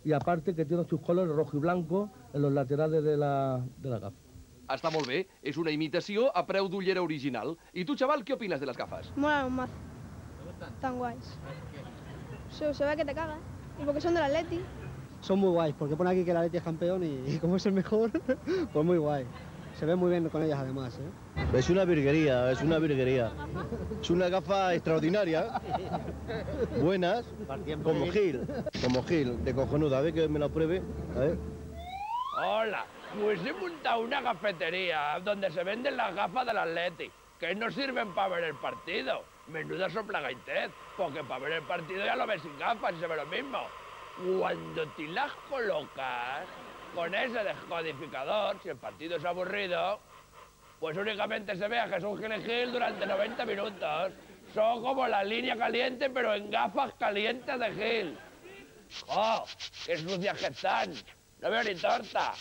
Speaker 46: Y aparte que tiene sus colores rojo y blanco en los laterales de la, de la gafa.
Speaker 1: Està molt bé, és una imitació a preu d'ullera original. I tu, xaval, què opines de les gafas?
Speaker 47: Molan un mazo. Tan guays. Se, se ve que te cagas. Y porque son del Atleti.
Speaker 48: Son muy guays, porque pone aquí que el Atleti es campeón y, y como es el mejor, pues muy guay. Se ve muy bien con ellas además, ¿eh?
Speaker 49: Es una virguería, es una virguería. Es una gafa extraordinaria. Buenas, como Gil, como Gil, de cojonuda. A ver que me la pruebe. A ver.
Speaker 50: Hola, pues he montado una cafetería donde se venden las gafas del Atleti, que no sirven para ver el partido. Menuda soplagaitez, porque para ver el partido ya lo ves sin gafas y se ve lo mismo. Cuando te las colocas con ese descodificador, si el partido es aburrido, pues únicamente se ve a Jesús Gil Gil durante 90 minutos. Son como la línea caliente, pero en gafas calientes de Gil.
Speaker 6: Oh, que sucias que están. No veo ni torta.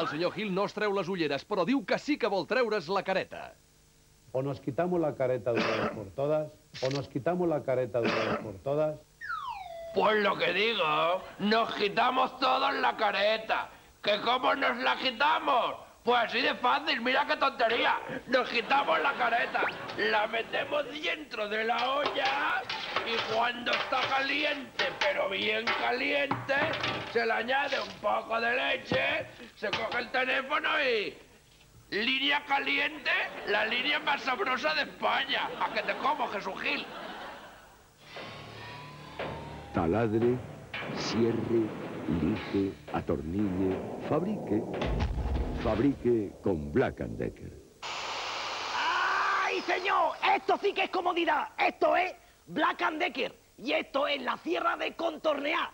Speaker 1: El senyor Gil no es treu les ulleres, però diu que sí que vol treure's la careta.
Speaker 51: O nos quitamos la careta de una vez por todas, o nos quitamos la careta de una vez por todas.
Speaker 6: Pues lo que digo, nos quitamos todos la careta. ¿Que cómo nos la quitamos? Pues así de fácil, mira qué tontería. Nos quitamos la careta, la metemos dentro de la olla y cuando está caliente, pero bien caliente, se le añade un poco de leche, se coge el teléfono y... Línea caliente, la línea más sabrosa de España. ¿A que te como, Jesús Gil?
Speaker 27: Taladre, cierre, lije, atornille, fabrique. Fabrique con Black Decker.
Speaker 30: ¡Ay, señor! Esto sí que es comodidad. Esto es Black and Decker. Y esto es la sierra de contornear.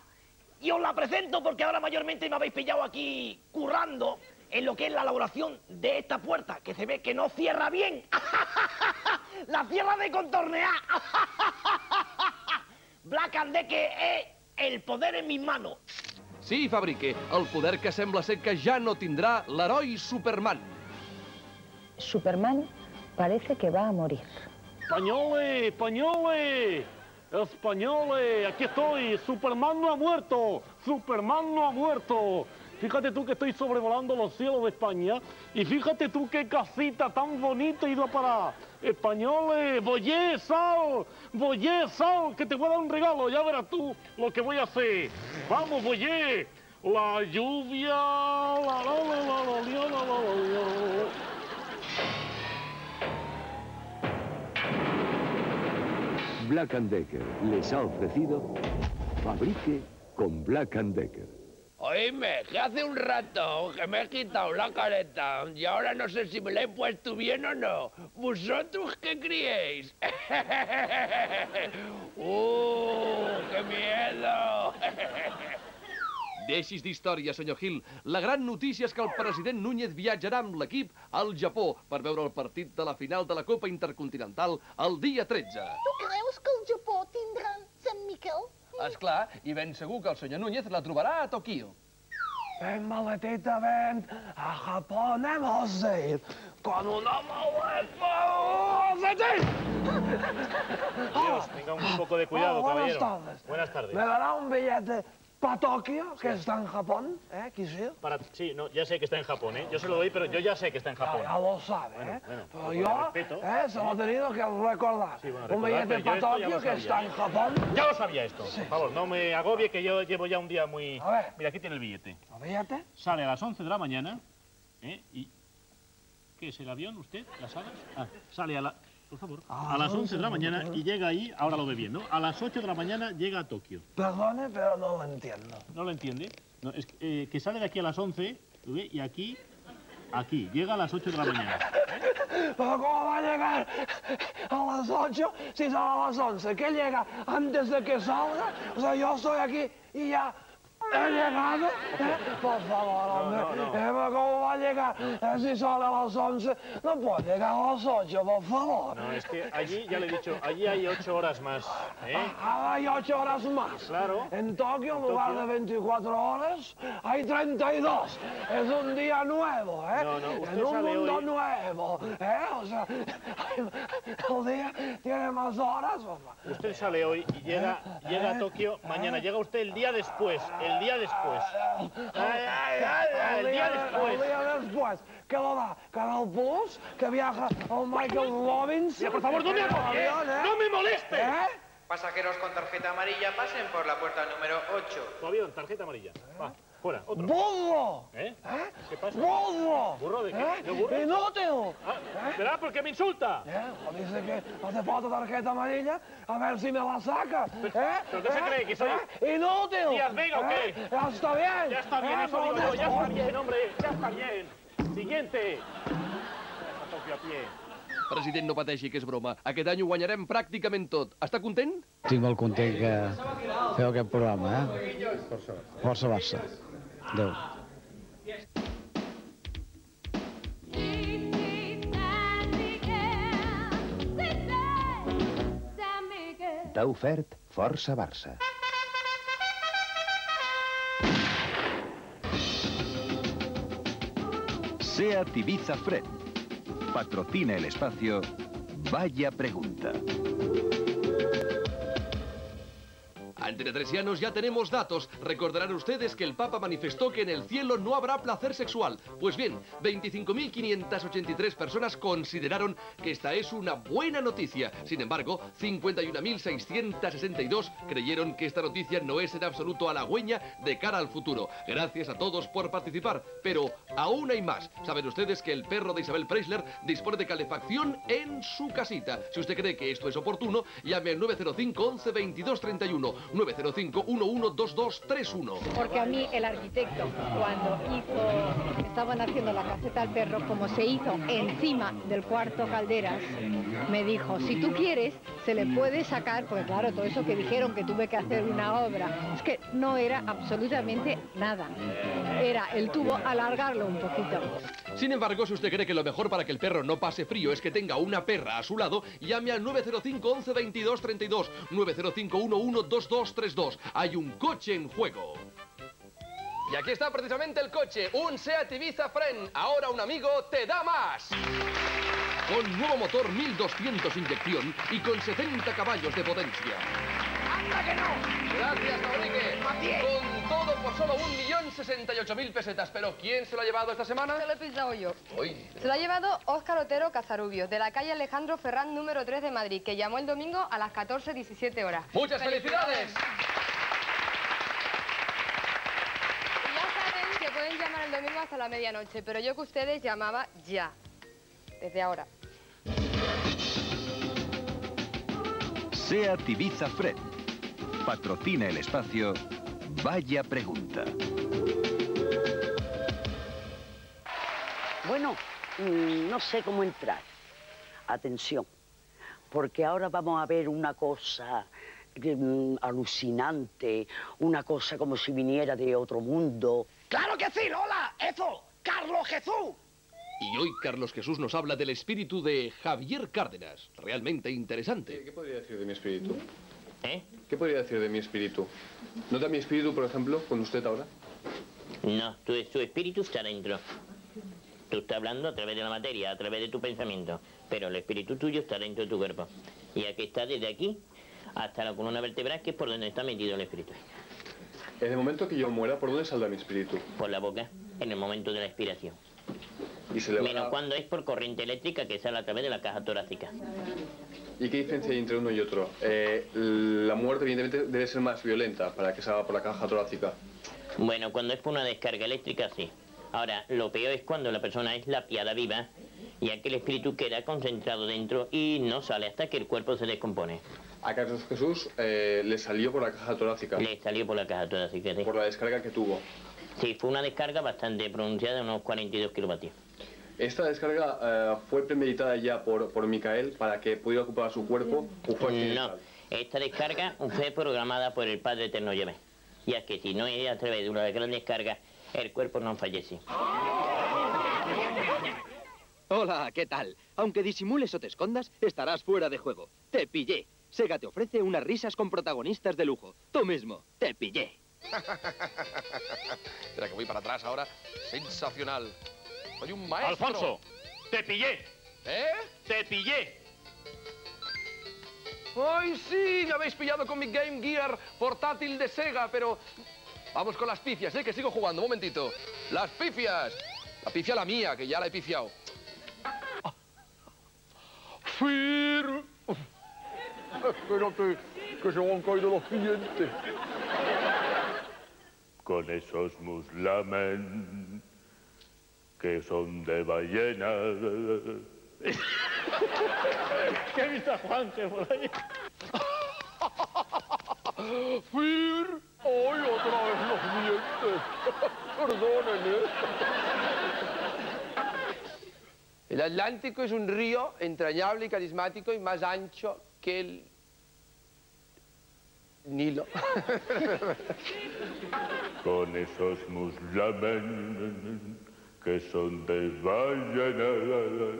Speaker 30: Y os la presento porque ahora mayormente me habéis pillado aquí currando en lo que es la elaboración de esta puerta, que se ve que no cierra bien. la sierra de contornear. Black and Decker es el poder en mis manos.
Speaker 1: Sí, Fabrique, el poder que sembla ser que ja no tindrà l'heroi Superman.
Speaker 52: Superman parece que va a morir.
Speaker 5: Españoles, españoles, españoles, aquí estoy, Superman no ha muerto, Superman no ha muerto. Fíjate tú que estoy sobrevolando los cielos de España y fíjate tú qué casita tan bonita he ido a parar. Españoles, voyé, sal, voyé, sal, que te voy a dar un regalo, ya verás tú lo que voy a hacer. Vamos, voyé, la lluvia, la la la la la la la la la.
Speaker 27: Black Decker les ha ofrecido Fabrique con Black Decker.
Speaker 6: Oíme, que hace un rato que me he quitado la careta y ahora no sé si me la he puesto bien o no. ¿Vosotros qué creéis? ¡Uh, qué miedo!
Speaker 1: Deixis d'història, senyor Gil. La gran notícia és que el president Núñez viatjarà amb l'equip al Japó per veure el partit de la final de la Copa Intercontinental el dia 13.
Speaker 13: Tu creus que el Japó tindrà Sant Miquel?
Speaker 1: És clar, i ben segur que el senyor Núñez la trobarà a Tokio.
Speaker 38: Ven, maletita, ven. A Japón hemos de ir con una maleta.
Speaker 5: Dios, tenga un poco de cuidado,
Speaker 38: Oh, buenas
Speaker 5: caballero.
Speaker 38: tardes.
Speaker 5: Buenas tardes.
Speaker 38: ¿Me dará un billete para Tokio, que está en Japón? ¿Eh, Kishio?
Speaker 5: Para, sí, no, ya sé que está en Japón, ¿eh? Yo se lo doy, pero yo ya sé que está en Japón.
Speaker 38: Ya, ya lo sabe,
Speaker 5: Bueno,
Speaker 38: ¿eh?
Speaker 5: bueno,
Speaker 38: pero
Speaker 5: con
Speaker 38: yo,
Speaker 5: respeto.
Speaker 38: ¿eh? Se lo he tenido que recordar.
Speaker 5: bueno,
Speaker 38: un billete para Tokio, que está en Japón.
Speaker 5: Ya lo sabía esto. Por favor, no me agobie que yo llevo ya un día muy...
Speaker 38: A ver.
Speaker 5: Mira, aquí tiene el billete.
Speaker 38: ¿El billete?
Speaker 5: Sale a las 11 de la mañana, ¿eh? Y... ¿Qué es el avión, usted? ¿Las alas? Ah, sale a la... Por favor. A las 11 de la mañana y llega ahí, ahora lo ve bien, ¿no? A las 8 de la mañana llega a Tokio.
Speaker 38: Perdone, pero no lo entiendo.
Speaker 5: ¿No lo entiende? No, es que, eh, que sale de aquí a las 11, ¿lo ve? Y aquí, aquí, llega a las 8 de la mañana.
Speaker 38: ¿Pero cómo va a llegar a las 8 si son a las 11? ¿Qué llega antes de que salga? O sea, yo estoy aquí y ya he llegado. ¿eh? Por favor, hombre.
Speaker 5: no, no.
Speaker 38: Eh, pero ¿Cómo va a llegar eh, si son a las 11? No puede llegar a las 8, por favor.
Speaker 5: No, es que allí, ya le he dicho, allí hay 8 horas más, ¿eh?
Speaker 38: Ahora hay 8 horas más.
Speaker 5: Claro.
Speaker 38: En Tokio, en lugar
Speaker 5: Tokio.
Speaker 38: de 24 horas, hay 32. Es un día nuevo, ¿eh?
Speaker 5: No, no, usted
Speaker 38: en un
Speaker 5: sale
Speaker 38: mundo
Speaker 5: hoy-
Speaker 38: nuevo, ¿eh? O sea, el día tiene más horas.
Speaker 5: Usted sale hoy y llega, llega a Tokio mañana. Llega usted el día después, el día después. El día
Speaker 38: de-
Speaker 5: después.
Speaker 38: El día después. ¿Qué lo da? ¿Canal Plus? ¿Que viaja a Michael Robbins?
Speaker 5: Mira, por favor, no me
Speaker 38: ¿eh?
Speaker 5: no me moleste.
Speaker 38: ¿Eh?
Speaker 53: Pasajeros con tarjeta amarilla, pasen por la puerta número 8.
Speaker 5: Tu avión, tarjeta amarilla. Va, fuera, otro.
Speaker 38: ¡Burro!
Speaker 5: ¿Eh? ¿Qué pasa?
Speaker 38: ¡Burro!
Speaker 5: ¿Burro de qué?
Speaker 38: ¿Eh?
Speaker 5: ¿Yo burro?
Speaker 38: ¡Inútil!
Speaker 5: Ah, ¿Verá? ¿Por qué me insulta?
Speaker 38: ¿Eh? O Dice que hace falta tarjeta amarilla, a ver si me la saca. ¿Eh?
Speaker 5: ¿Pero qué se
Speaker 38: ¿Eh?
Speaker 5: cree? ¿Que soy-
Speaker 38: ¿Eh? ¡Inútil!
Speaker 5: Díaz Vega o qué?
Speaker 38: ¿Eh? Ya está bien.
Speaker 5: Ya está bien,
Speaker 38: ¿Eh?
Speaker 5: eso digo
Speaker 38: No
Speaker 5: yo, ya está bien, hombre, ya está bien. Siguiente. A pie.
Speaker 1: President, no pateixi, que és broma. Aquest any ho guanyarem pràcticament tot. Està content?
Speaker 33: Estic molt content que feu aquest programa, eh? Força Barça. Adeu.
Speaker 19: T'ha ofert Força Barça.
Speaker 27: SEAT Ibiza Fred patrocina el espacio Vaya Pregunta.
Speaker 1: Ante Teresianos ya tenemos datos. Recordarán ustedes que el Papa manifestó que en el cielo no habrá placer sexual. Pues bien, 25.583 personas consideraron que esta es una buena noticia. Sin embargo, 51.662 creyeron que esta noticia no es en absoluto halagüeña de cara al futuro. Gracias a todos por participar. Pero aún hay más. Saben ustedes que el perro de Isabel Preisler dispone de calefacción en su casita. Si usted cree que esto es oportuno, llame al 905 11 22 31. 905 112231.
Speaker 12: Porque a mí el arquitecto, cuando hizo, estaban haciendo la caseta al perro, como se hizo encima del cuarto Calderas, me dijo, si tú quieres, se le puede sacar, porque claro, todo eso que dijeron que tuve que hacer una obra, es que no era absolutamente nada. Era el tubo alargarlo un poquito.
Speaker 1: Sin embargo, si usted cree que lo mejor para que el perro no pase frío es que tenga una perra a su lado, llame al 905 11 22 32, 905 11 22 32. Hay un coche en juego. Y aquí está precisamente el coche, un Seat Ibiza Fren. Ahora un amigo te da más. Con nuevo motor 1200 inyección y con 70 caballos de potencia.
Speaker 30: ¡Anda que no!
Speaker 1: Gracias. Por solo 1.068.000 pesetas. Pero ¿quién se lo ha llevado esta semana?
Speaker 3: Se lo he pisado yo.
Speaker 1: Uy.
Speaker 3: Se lo ha llevado Óscar Otero Casarubio, de la calle Alejandro Ferrán número 3 de Madrid, que llamó el domingo a las 14.17 horas.
Speaker 1: ¡Muchas felicidades!
Speaker 3: Y ya saben que pueden llamar el domingo hasta la medianoche, pero yo que ustedes llamaba ya, desde ahora.
Speaker 27: Seat Ibiza Fred. Patrocina el espacio. Vaya pregunta.
Speaker 33: Bueno, mm, no sé cómo entrar. Atención, porque ahora vamos a ver una cosa mm, alucinante, una cosa como si viniera de otro mundo.
Speaker 30: ¡Claro que sí, Lola! ¡Eso! ¡Carlos Jesús!
Speaker 1: Y hoy Carlos Jesús nos habla del espíritu de Javier Cárdenas. Realmente interesante.
Speaker 54: ¿Qué podría decir de mi espíritu?
Speaker 47: ¿Eh?
Speaker 54: ¿Qué podría decir de mi espíritu? ¿Nota mi espíritu, por ejemplo, con usted ahora?
Speaker 47: No, tu, tu espíritu está dentro. Tú estás hablando a través de la materia, a través de tu pensamiento, pero el espíritu tuyo está dentro de tu cuerpo. Y aquí está desde aquí hasta la columna vertebral, que es por donde está metido el espíritu.
Speaker 54: En el momento que yo muera, ¿por dónde saldrá mi espíritu?
Speaker 47: Por la boca, en el momento de la expiración.
Speaker 54: Y se le
Speaker 47: Menos cuando es por corriente eléctrica que sale a través de la caja torácica.
Speaker 54: ¿Y qué diferencia hay entre uno y otro? Eh, la muerte, evidentemente, debe ser más violenta para que salga por la caja torácica.
Speaker 47: Bueno, cuando es por una descarga eléctrica, sí. Ahora, lo peor es cuando la persona es lapiada viva, ya que el espíritu queda concentrado dentro y no sale hasta que el cuerpo se descompone.
Speaker 54: A Carlos Jesús eh, le salió por la caja torácica.
Speaker 47: Le salió por la caja torácica, sí.
Speaker 54: Por la descarga que tuvo.
Speaker 47: Sí, fue una descarga bastante pronunciada, unos 42 kilovatios.
Speaker 54: ¿Esta descarga eh, fue premeditada ya por, por Micael para que pudiera ocupar su cuerpo o fue
Speaker 47: No, esta descarga fue programada por el Padre Eterno Yahvé. Ya que si no es a través de una gran descarga, el cuerpo no fallece.
Speaker 55: Hola, ¿qué tal? Aunque disimules o te escondas, estarás fuera de juego. Te pillé. Sega te ofrece unas risas con protagonistas de lujo. Tú mismo, te pillé.
Speaker 1: Espera que voy para atrás ahora. Sensacional. Soy un maestro.
Speaker 18: Alfonso, te pillé.
Speaker 1: ¿Eh?
Speaker 18: Te pillé.
Speaker 1: ¡Ay, sí! Me habéis pillado con mi Game Gear portátil de Sega, pero... Vamos con las pifias, ¿eh? Que sigo jugando. Un momentito. ¡Las pifias! La pifia la mía, que ya la he pifiado.
Speaker 18: Fir.
Speaker 1: Espérate, que se me han caído los dientes.
Speaker 18: Con esos muslamen que son de ballena. ¿Qué viste a Juanje por ahí?
Speaker 1: ¡Fir! ¡Ay, otra vez los dientes! Perdonen, ¿eh?
Speaker 6: El Atlántico es un río entrañable y carismático y más ancho que el Nilo.
Speaker 18: Con esos muslamen que son de ballena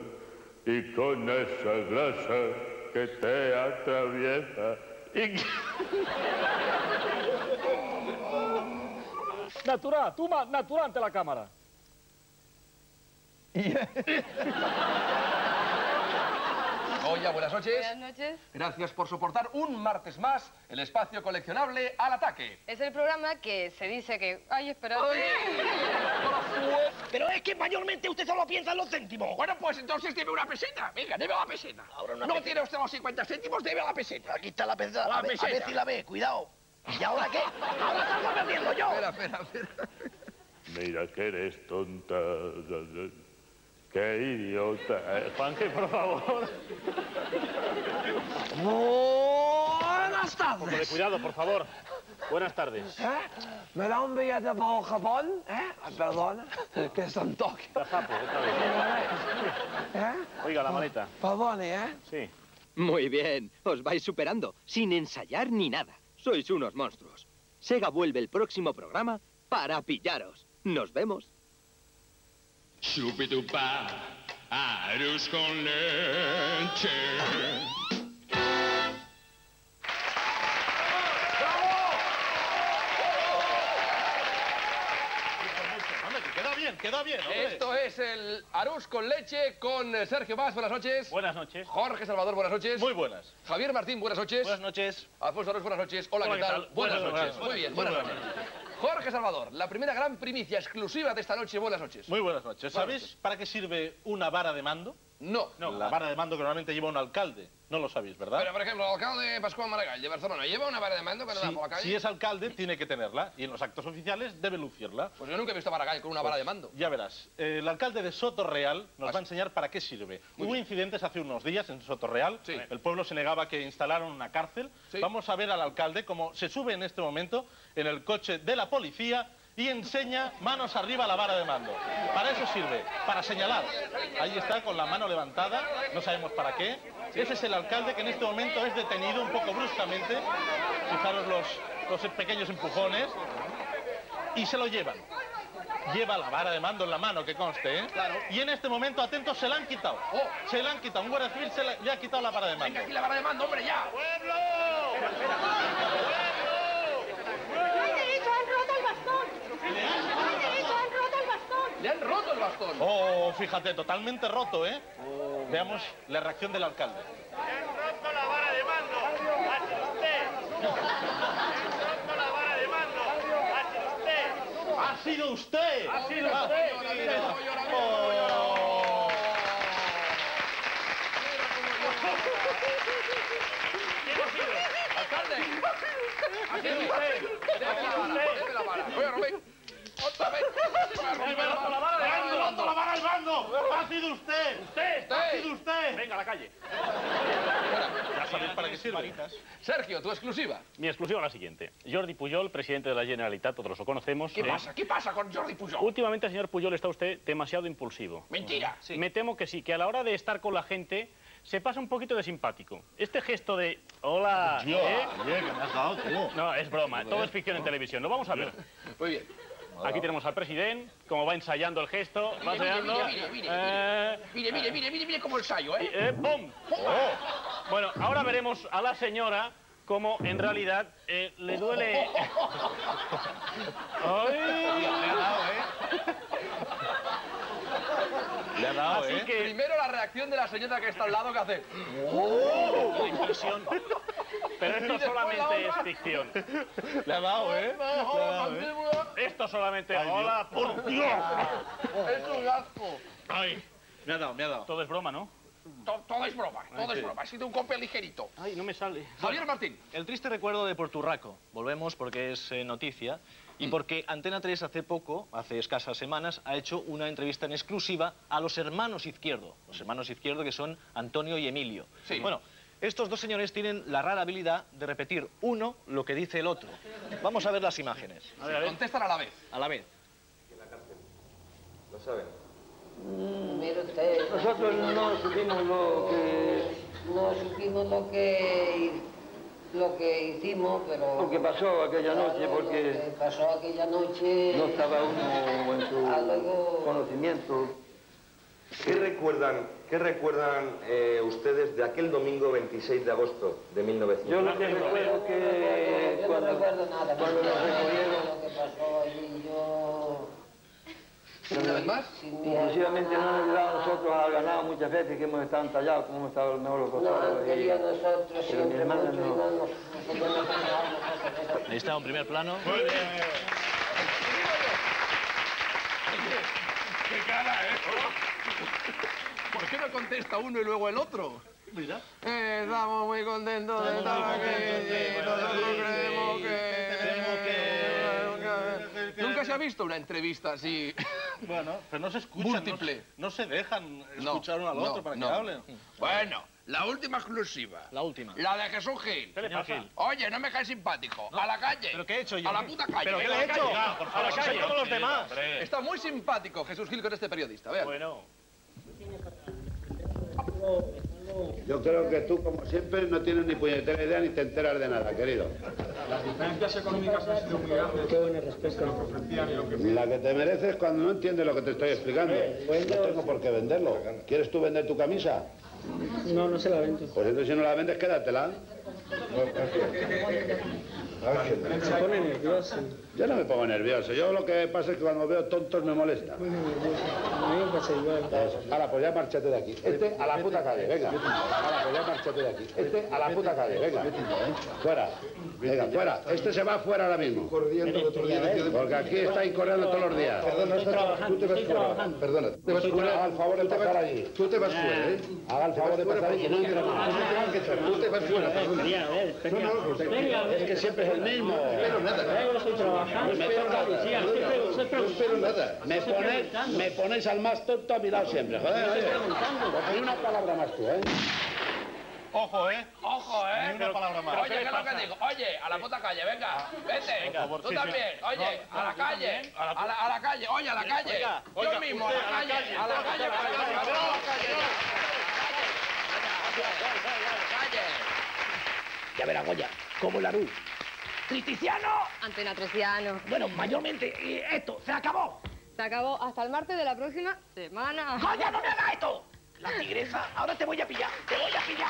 Speaker 18: y con esa grasa que te atraviesa y... Natural, tú más natural ante la cámara.
Speaker 1: Goya, buenas noches.
Speaker 56: Buenas noches.
Speaker 1: Gracias por soportar un martes más el espacio coleccionable al ataque.
Speaker 56: Es el programa que se dice que... Ay, espera.
Speaker 30: Pero es que mayormente usted solo piensa en los céntimos.
Speaker 57: Bueno, pues entonces debe una peseta. Venga, debe la peseta.
Speaker 30: Ahora una
Speaker 57: no
Speaker 30: peseta.
Speaker 57: tiene usted los 50 céntimos, debe la peseta.
Speaker 30: Aquí está la peseta.
Speaker 57: La
Speaker 30: a, ver, a ver
Speaker 57: peseta.
Speaker 30: si la ve, cuidado. ¿Y ahora qué? Ahora salgo perdiendo yo.
Speaker 1: Espera, espera, espera.
Speaker 5: Mira que eres tonta. Qué idiota. Eh, Juanque, por favor.
Speaker 38: Buenas
Speaker 5: Un poco de
Speaker 38: tardes.
Speaker 5: cuidado, por favor. Buenas tardes.
Speaker 38: ¿Eh? ¿Me da un billete para el Japón? ¿Eh? Ay, Perdona, que es un toque.
Speaker 5: Tajapo, otra vez.
Speaker 38: ¿Eh?
Speaker 5: Oiga, la maleta.
Speaker 38: Perdone, ¿eh?
Speaker 5: Sí.
Speaker 58: Muy bien, os vais superando, sin ensayar ni nada. Sois unos monstruos. Sega vuelve el próximo programa para pillaros. Nos vemos.
Speaker 59: Chupidupa, arroz con leche.
Speaker 60: Queda bien, queda bien, hombre.
Speaker 1: Esto es el Arús con leche con eh, Sergio Más, buenas noches.
Speaker 5: Buenas noches.
Speaker 1: Jorge Salvador, buenas noches.
Speaker 60: Muy buenas.
Speaker 1: Javier Martín, buenas noches.
Speaker 60: Buenas noches.
Speaker 1: Alfonso Arús, buenas noches. Hola,
Speaker 5: Hola,
Speaker 1: ¿qué
Speaker 5: ¿qué
Speaker 1: tal? Buenas,
Speaker 5: Buenas
Speaker 1: noches.
Speaker 5: noches.
Speaker 1: Muy bien, buenas
Speaker 5: buenas
Speaker 1: noches. Jorge Salvador, la primera gran primicia exclusiva de esta noche. Buenas noches.
Speaker 60: Muy buenas noches. ¿Sabéis para qué sirve una vara de mando?
Speaker 1: No.
Speaker 60: No, la vara de mando que normalmente lleva un alcalde. No lo sabéis, ¿verdad?
Speaker 1: Pero, por ejemplo, el alcalde Pascual Maragall de Barcelona lleva una vara de mando cuando va
Speaker 60: Si,
Speaker 1: por la calle.
Speaker 60: si es alcalde, tiene que tenerla. Y en los actos oficiales debe lucirla.
Speaker 1: Pues yo nunca he visto a Maragall con una vara de mando.
Speaker 60: Ya verás. Eh, El alcalde de Soto Real nos va a enseñar para qué sirve.
Speaker 1: Muy
Speaker 60: Hubo
Speaker 1: bien.
Speaker 60: incidentes hace unos días en Soto Real.
Speaker 1: Sí.
Speaker 60: El pueblo se negaba que instalaran una cárcel.
Speaker 1: Sí.
Speaker 60: Vamos a ver al alcalde cómo se sube en este momento en el coche de la policía y enseña manos arriba la vara de mando. Para eso sirve, para señalar. Ahí está con la mano levantada, no sabemos para qué. Ese es el alcalde que en este momento es detenido un poco bruscamente. Fijaros los, los pequeños empujones. Y se lo llevan. Lleva la vara de mando en la mano, que conste, ¿eh? Y en este momento, atentos, se la han quitado. Se la han quitado. Un guardia civil se la- le ha quitado la vara de mando.
Speaker 1: Venga aquí la vara de mando, hombre, ya.
Speaker 39: ¡Ay, de hecho, han roto el bastón! ¡Ay, de hecho, han roto el bastón!
Speaker 1: Le han roto el bastón.
Speaker 60: Oh, fíjate, totalmente roto, ¿eh? Veamos la reacción del alcalde.
Speaker 5: roto la vara de mando! ¡Hace usted! roto la vara de mando! ¡Hace usted!
Speaker 60: ¡Ha sido usted!
Speaker 5: ¡Ha sido usted!
Speaker 1: ¡Alcalde!
Speaker 5: ¡Ha sido usted!
Speaker 1: Déjame la vara, déjame la vara. Voy a romper. Otra vez. Voy a romper
Speaker 5: ¡Me ha roto la vara de mando!
Speaker 1: mando.
Speaker 5: roto la vara del mando! ¡Ha sido usted! ¡Usted! ¡Ha sido usted! Venga, a la calle.
Speaker 60: Ya sabéis para qué sirve.
Speaker 1: Sergio, tu exclusiva.
Speaker 5: Mi exclusiva es la siguiente. Jordi Pujol, presidente de la Generalitat, todos lo conocemos.
Speaker 57: ¿Qué
Speaker 5: ¿eh?
Speaker 57: pasa? ¿Qué pasa con Jordi Pujol?
Speaker 5: Últimamente, señor Pujol, está usted demasiado impulsivo.
Speaker 57: Mentira.
Speaker 5: Me temo que sí, que a la hora de estar con la gente se pasa un poquito de simpático. Este gesto de hola, ¿eh?
Speaker 60: oye, que me has dado, tío.
Speaker 5: No, es broma, todo es ficción en televisión. Lo vamos a ver.
Speaker 1: Muy bien.
Speaker 5: Aquí tenemos al presidente, como va ensayando el gesto, va
Speaker 57: Mire, mire,
Speaker 5: ensayando.
Speaker 57: mire, mire, mire,
Speaker 5: eh,
Speaker 57: Mire, mire, mire, mire, mire cómo ensayo, ¿eh?
Speaker 5: eh, ¡pum! Bueno, ahora veremos a la señora cómo en realidad eh, le duele. ¡Ay!
Speaker 60: Le ha dado,
Speaker 5: Así
Speaker 60: ¿eh?
Speaker 5: que
Speaker 1: Primero la reacción de la señora que está al lado que hace.
Speaker 5: la impresión. Pero esto solamente es ficción.
Speaker 60: Le ha dado, ¿eh? Le ha dado, ¿eh?
Speaker 5: Esto solamente.
Speaker 60: Ay.
Speaker 5: ¡Hola, por Dios!
Speaker 1: Es un asco.
Speaker 5: ¡Ay!
Speaker 60: Me ha dado, me ha dado.
Speaker 5: Todo es broma, ¿no?
Speaker 57: To- Todo es broma, todo
Speaker 60: Ay,
Speaker 57: es
Speaker 60: sí.
Speaker 57: broma. Ha sido un golpe ligerito.
Speaker 5: Ay, no me sale.
Speaker 1: Javier Martín.
Speaker 61: El triste recuerdo de Porturraco. Volvemos porque es eh, noticia y
Speaker 1: Mm.
Speaker 61: porque Antena 3 hace poco, hace escasas semanas, ha hecho una entrevista en exclusiva a los hermanos Izquierdo. Los hermanos Izquierdo que son Antonio y Emilio.
Speaker 1: Sí.
Speaker 61: Bueno, estos dos señores tienen la rara habilidad de repetir uno lo que dice el otro. Vamos a ver las imágenes.
Speaker 5: A ver, a ver.
Speaker 1: Contestan a la vez.
Speaker 61: A la vez.
Speaker 58: Lo saben.
Speaker 62: Mire usted. Nosotros no supimos lo que. No supimos lo que. Lo que hicimos, pero.
Speaker 63: Lo que pasó aquella noche,
Speaker 62: Lo
Speaker 63: porque
Speaker 62: que pasó aquella noche.
Speaker 63: no estaba uno en su conocimiento.
Speaker 64: ¿Qué recuerdan, qué recuerdan eh, ustedes de aquel domingo 26 de agosto de 1900?
Speaker 63: Yo lo que recuerdo que
Speaker 62: Yo no recuerdo nada.
Speaker 63: cuando nos recogieron,
Speaker 62: Lo que pasó allí, yo.
Speaker 1: ¿Una vez más?
Speaker 63: Inclusivamente no nos ayudado a nosotros al ganado muchas veces que hemos estado entallados, como hemos estado mejor los
Speaker 62: No, nosotros siempre y
Speaker 63: no.
Speaker 62: no nos- nosotros no
Speaker 61: Ahí está un primer plano.
Speaker 1: ¡Qué cara, eh! ¿Por qué no contesta uno y luego el otro?
Speaker 61: Mira.
Speaker 38: Eh, estamos muy contentos de estar aquí. Nosotros creemos que...
Speaker 1: Nunca se ha visto una entrevista así.
Speaker 60: Bueno, pero no se escuchan.
Speaker 1: Múltiple.
Speaker 60: No, no se dejan
Speaker 1: No,
Speaker 60: escuchar uno al
Speaker 1: no,
Speaker 60: otro para
Speaker 1: no.
Speaker 60: que hablen.
Speaker 57: Bueno, la última exclusiva.
Speaker 61: La última.
Speaker 57: La de Jesús Gil.
Speaker 61: ¿Qué le pasa? Gil.
Speaker 57: Oye, no me caes simpático. A la calle.
Speaker 61: ¿Pero qué he hecho yo?
Speaker 57: A la puta calle.
Speaker 61: ¿Pero qué le he
Speaker 57: a la
Speaker 61: hecho?
Speaker 57: calle.
Speaker 61: Ah, por favor,
Speaker 57: a la calle.
Speaker 61: como los demás.
Speaker 1: Está muy simpático Jesús Gil con este periodista, vean.
Speaker 61: Bueno.
Speaker 51: Yo creo que tú, como siempre, no tienes ni puñetera idea ni te enteras de nada, querido.
Speaker 65: Las diferencias económicas han sido muy grandes. Qué buena respuesta. Lo que ofrecían y lo que
Speaker 51: La que te mereces cuando no entiendes lo que te estoy explicando. No tengo por qué venderlo. ¿Quieres tú vender tu camisa?
Speaker 65: No, no se la vendo.
Speaker 51: Pues entonces si no la vendes, quédatela.
Speaker 65: Se pone nervioso.
Speaker 51: Yo no me pongo nervioso. Yo lo que pasa es que cuando veo tontos me molesta.
Speaker 65: Muy nervioso. A mí me pasa igual.
Speaker 51: Ahora, pues ya márchate de aquí. Este a la puta calle, venga. Ahora, pues ya márchate de aquí. Este a la puta calle, venga. Fuera. Venga, fuera. Este se va fuera ahora mismo. Porque aquí estáis corriendo todos los días.
Speaker 65: Perdona,
Speaker 51: tú te vas fuera. Perdona, tú te vas fuera. Haga el favor de pasar allí. Tú te vas fuera, ¿eh? Haga el favor de pasar allí. No. Tú te vas fuera. No, no, es que siempre es el mismo.
Speaker 65: No espero nada. Yo estoy trabajando.
Speaker 51: Me toca- No espero nada. Ponéis al más tonto a mi lado siempre, joder.
Speaker 65: Estoy
Speaker 51: oye.
Speaker 65: preguntando.
Speaker 51: Pues ni una palabra más tú, ¿eh?
Speaker 60: Ojo, ¿eh?
Speaker 57: Ojo, ¿eh?
Speaker 60: Ni una palabra más.
Speaker 57: Oye,
Speaker 60: ¿Qué
Speaker 57: ¿qué
Speaker 60: le
Speaker 57: es lo que digo? Oye, a la puta calle, venga. Vete.
Speaker 60: Venga, por-
Speaker 57: tú
Speaker 60: sí, sí.
Speaker 57: también. Oye,
Speaker 60: No,
Speaker 57: a la calle. A la, a la calle. Oye, a la calle.
Speaker 60: Oiga,
Speaker 57: Yo mismo, a
Speaker 60: usted,
Speaker 57: la
Speaker 60: a la
Speaker 57: calle.
Speaker 60: calle.
Speaker 57: A la calle.
Speaker 60: A la calle,
Speaker 57: venga,
Speaker 60: a la
Speaker 57: venga,
Speaker 60: calle.
Speaker 57: calle.
Speaker 30: Ya verás, Goya, como la luz.
Speaker 56: Antena Treciano.
Speaker 30: Bueno, mayormente esto, se acabó.
Speaker 56: Se acabó hasta el martes de la próxima semana.
Speaker 30: ¡Goya, no me hagas esto! La tigresa, ahora te voy a pillar, te voy a pillar.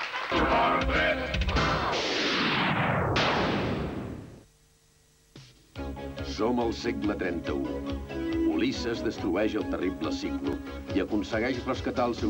Speaker 66: Som al segle 31. Ulisses destrueix el terrible ciclo i aconsegueix rescatar el seu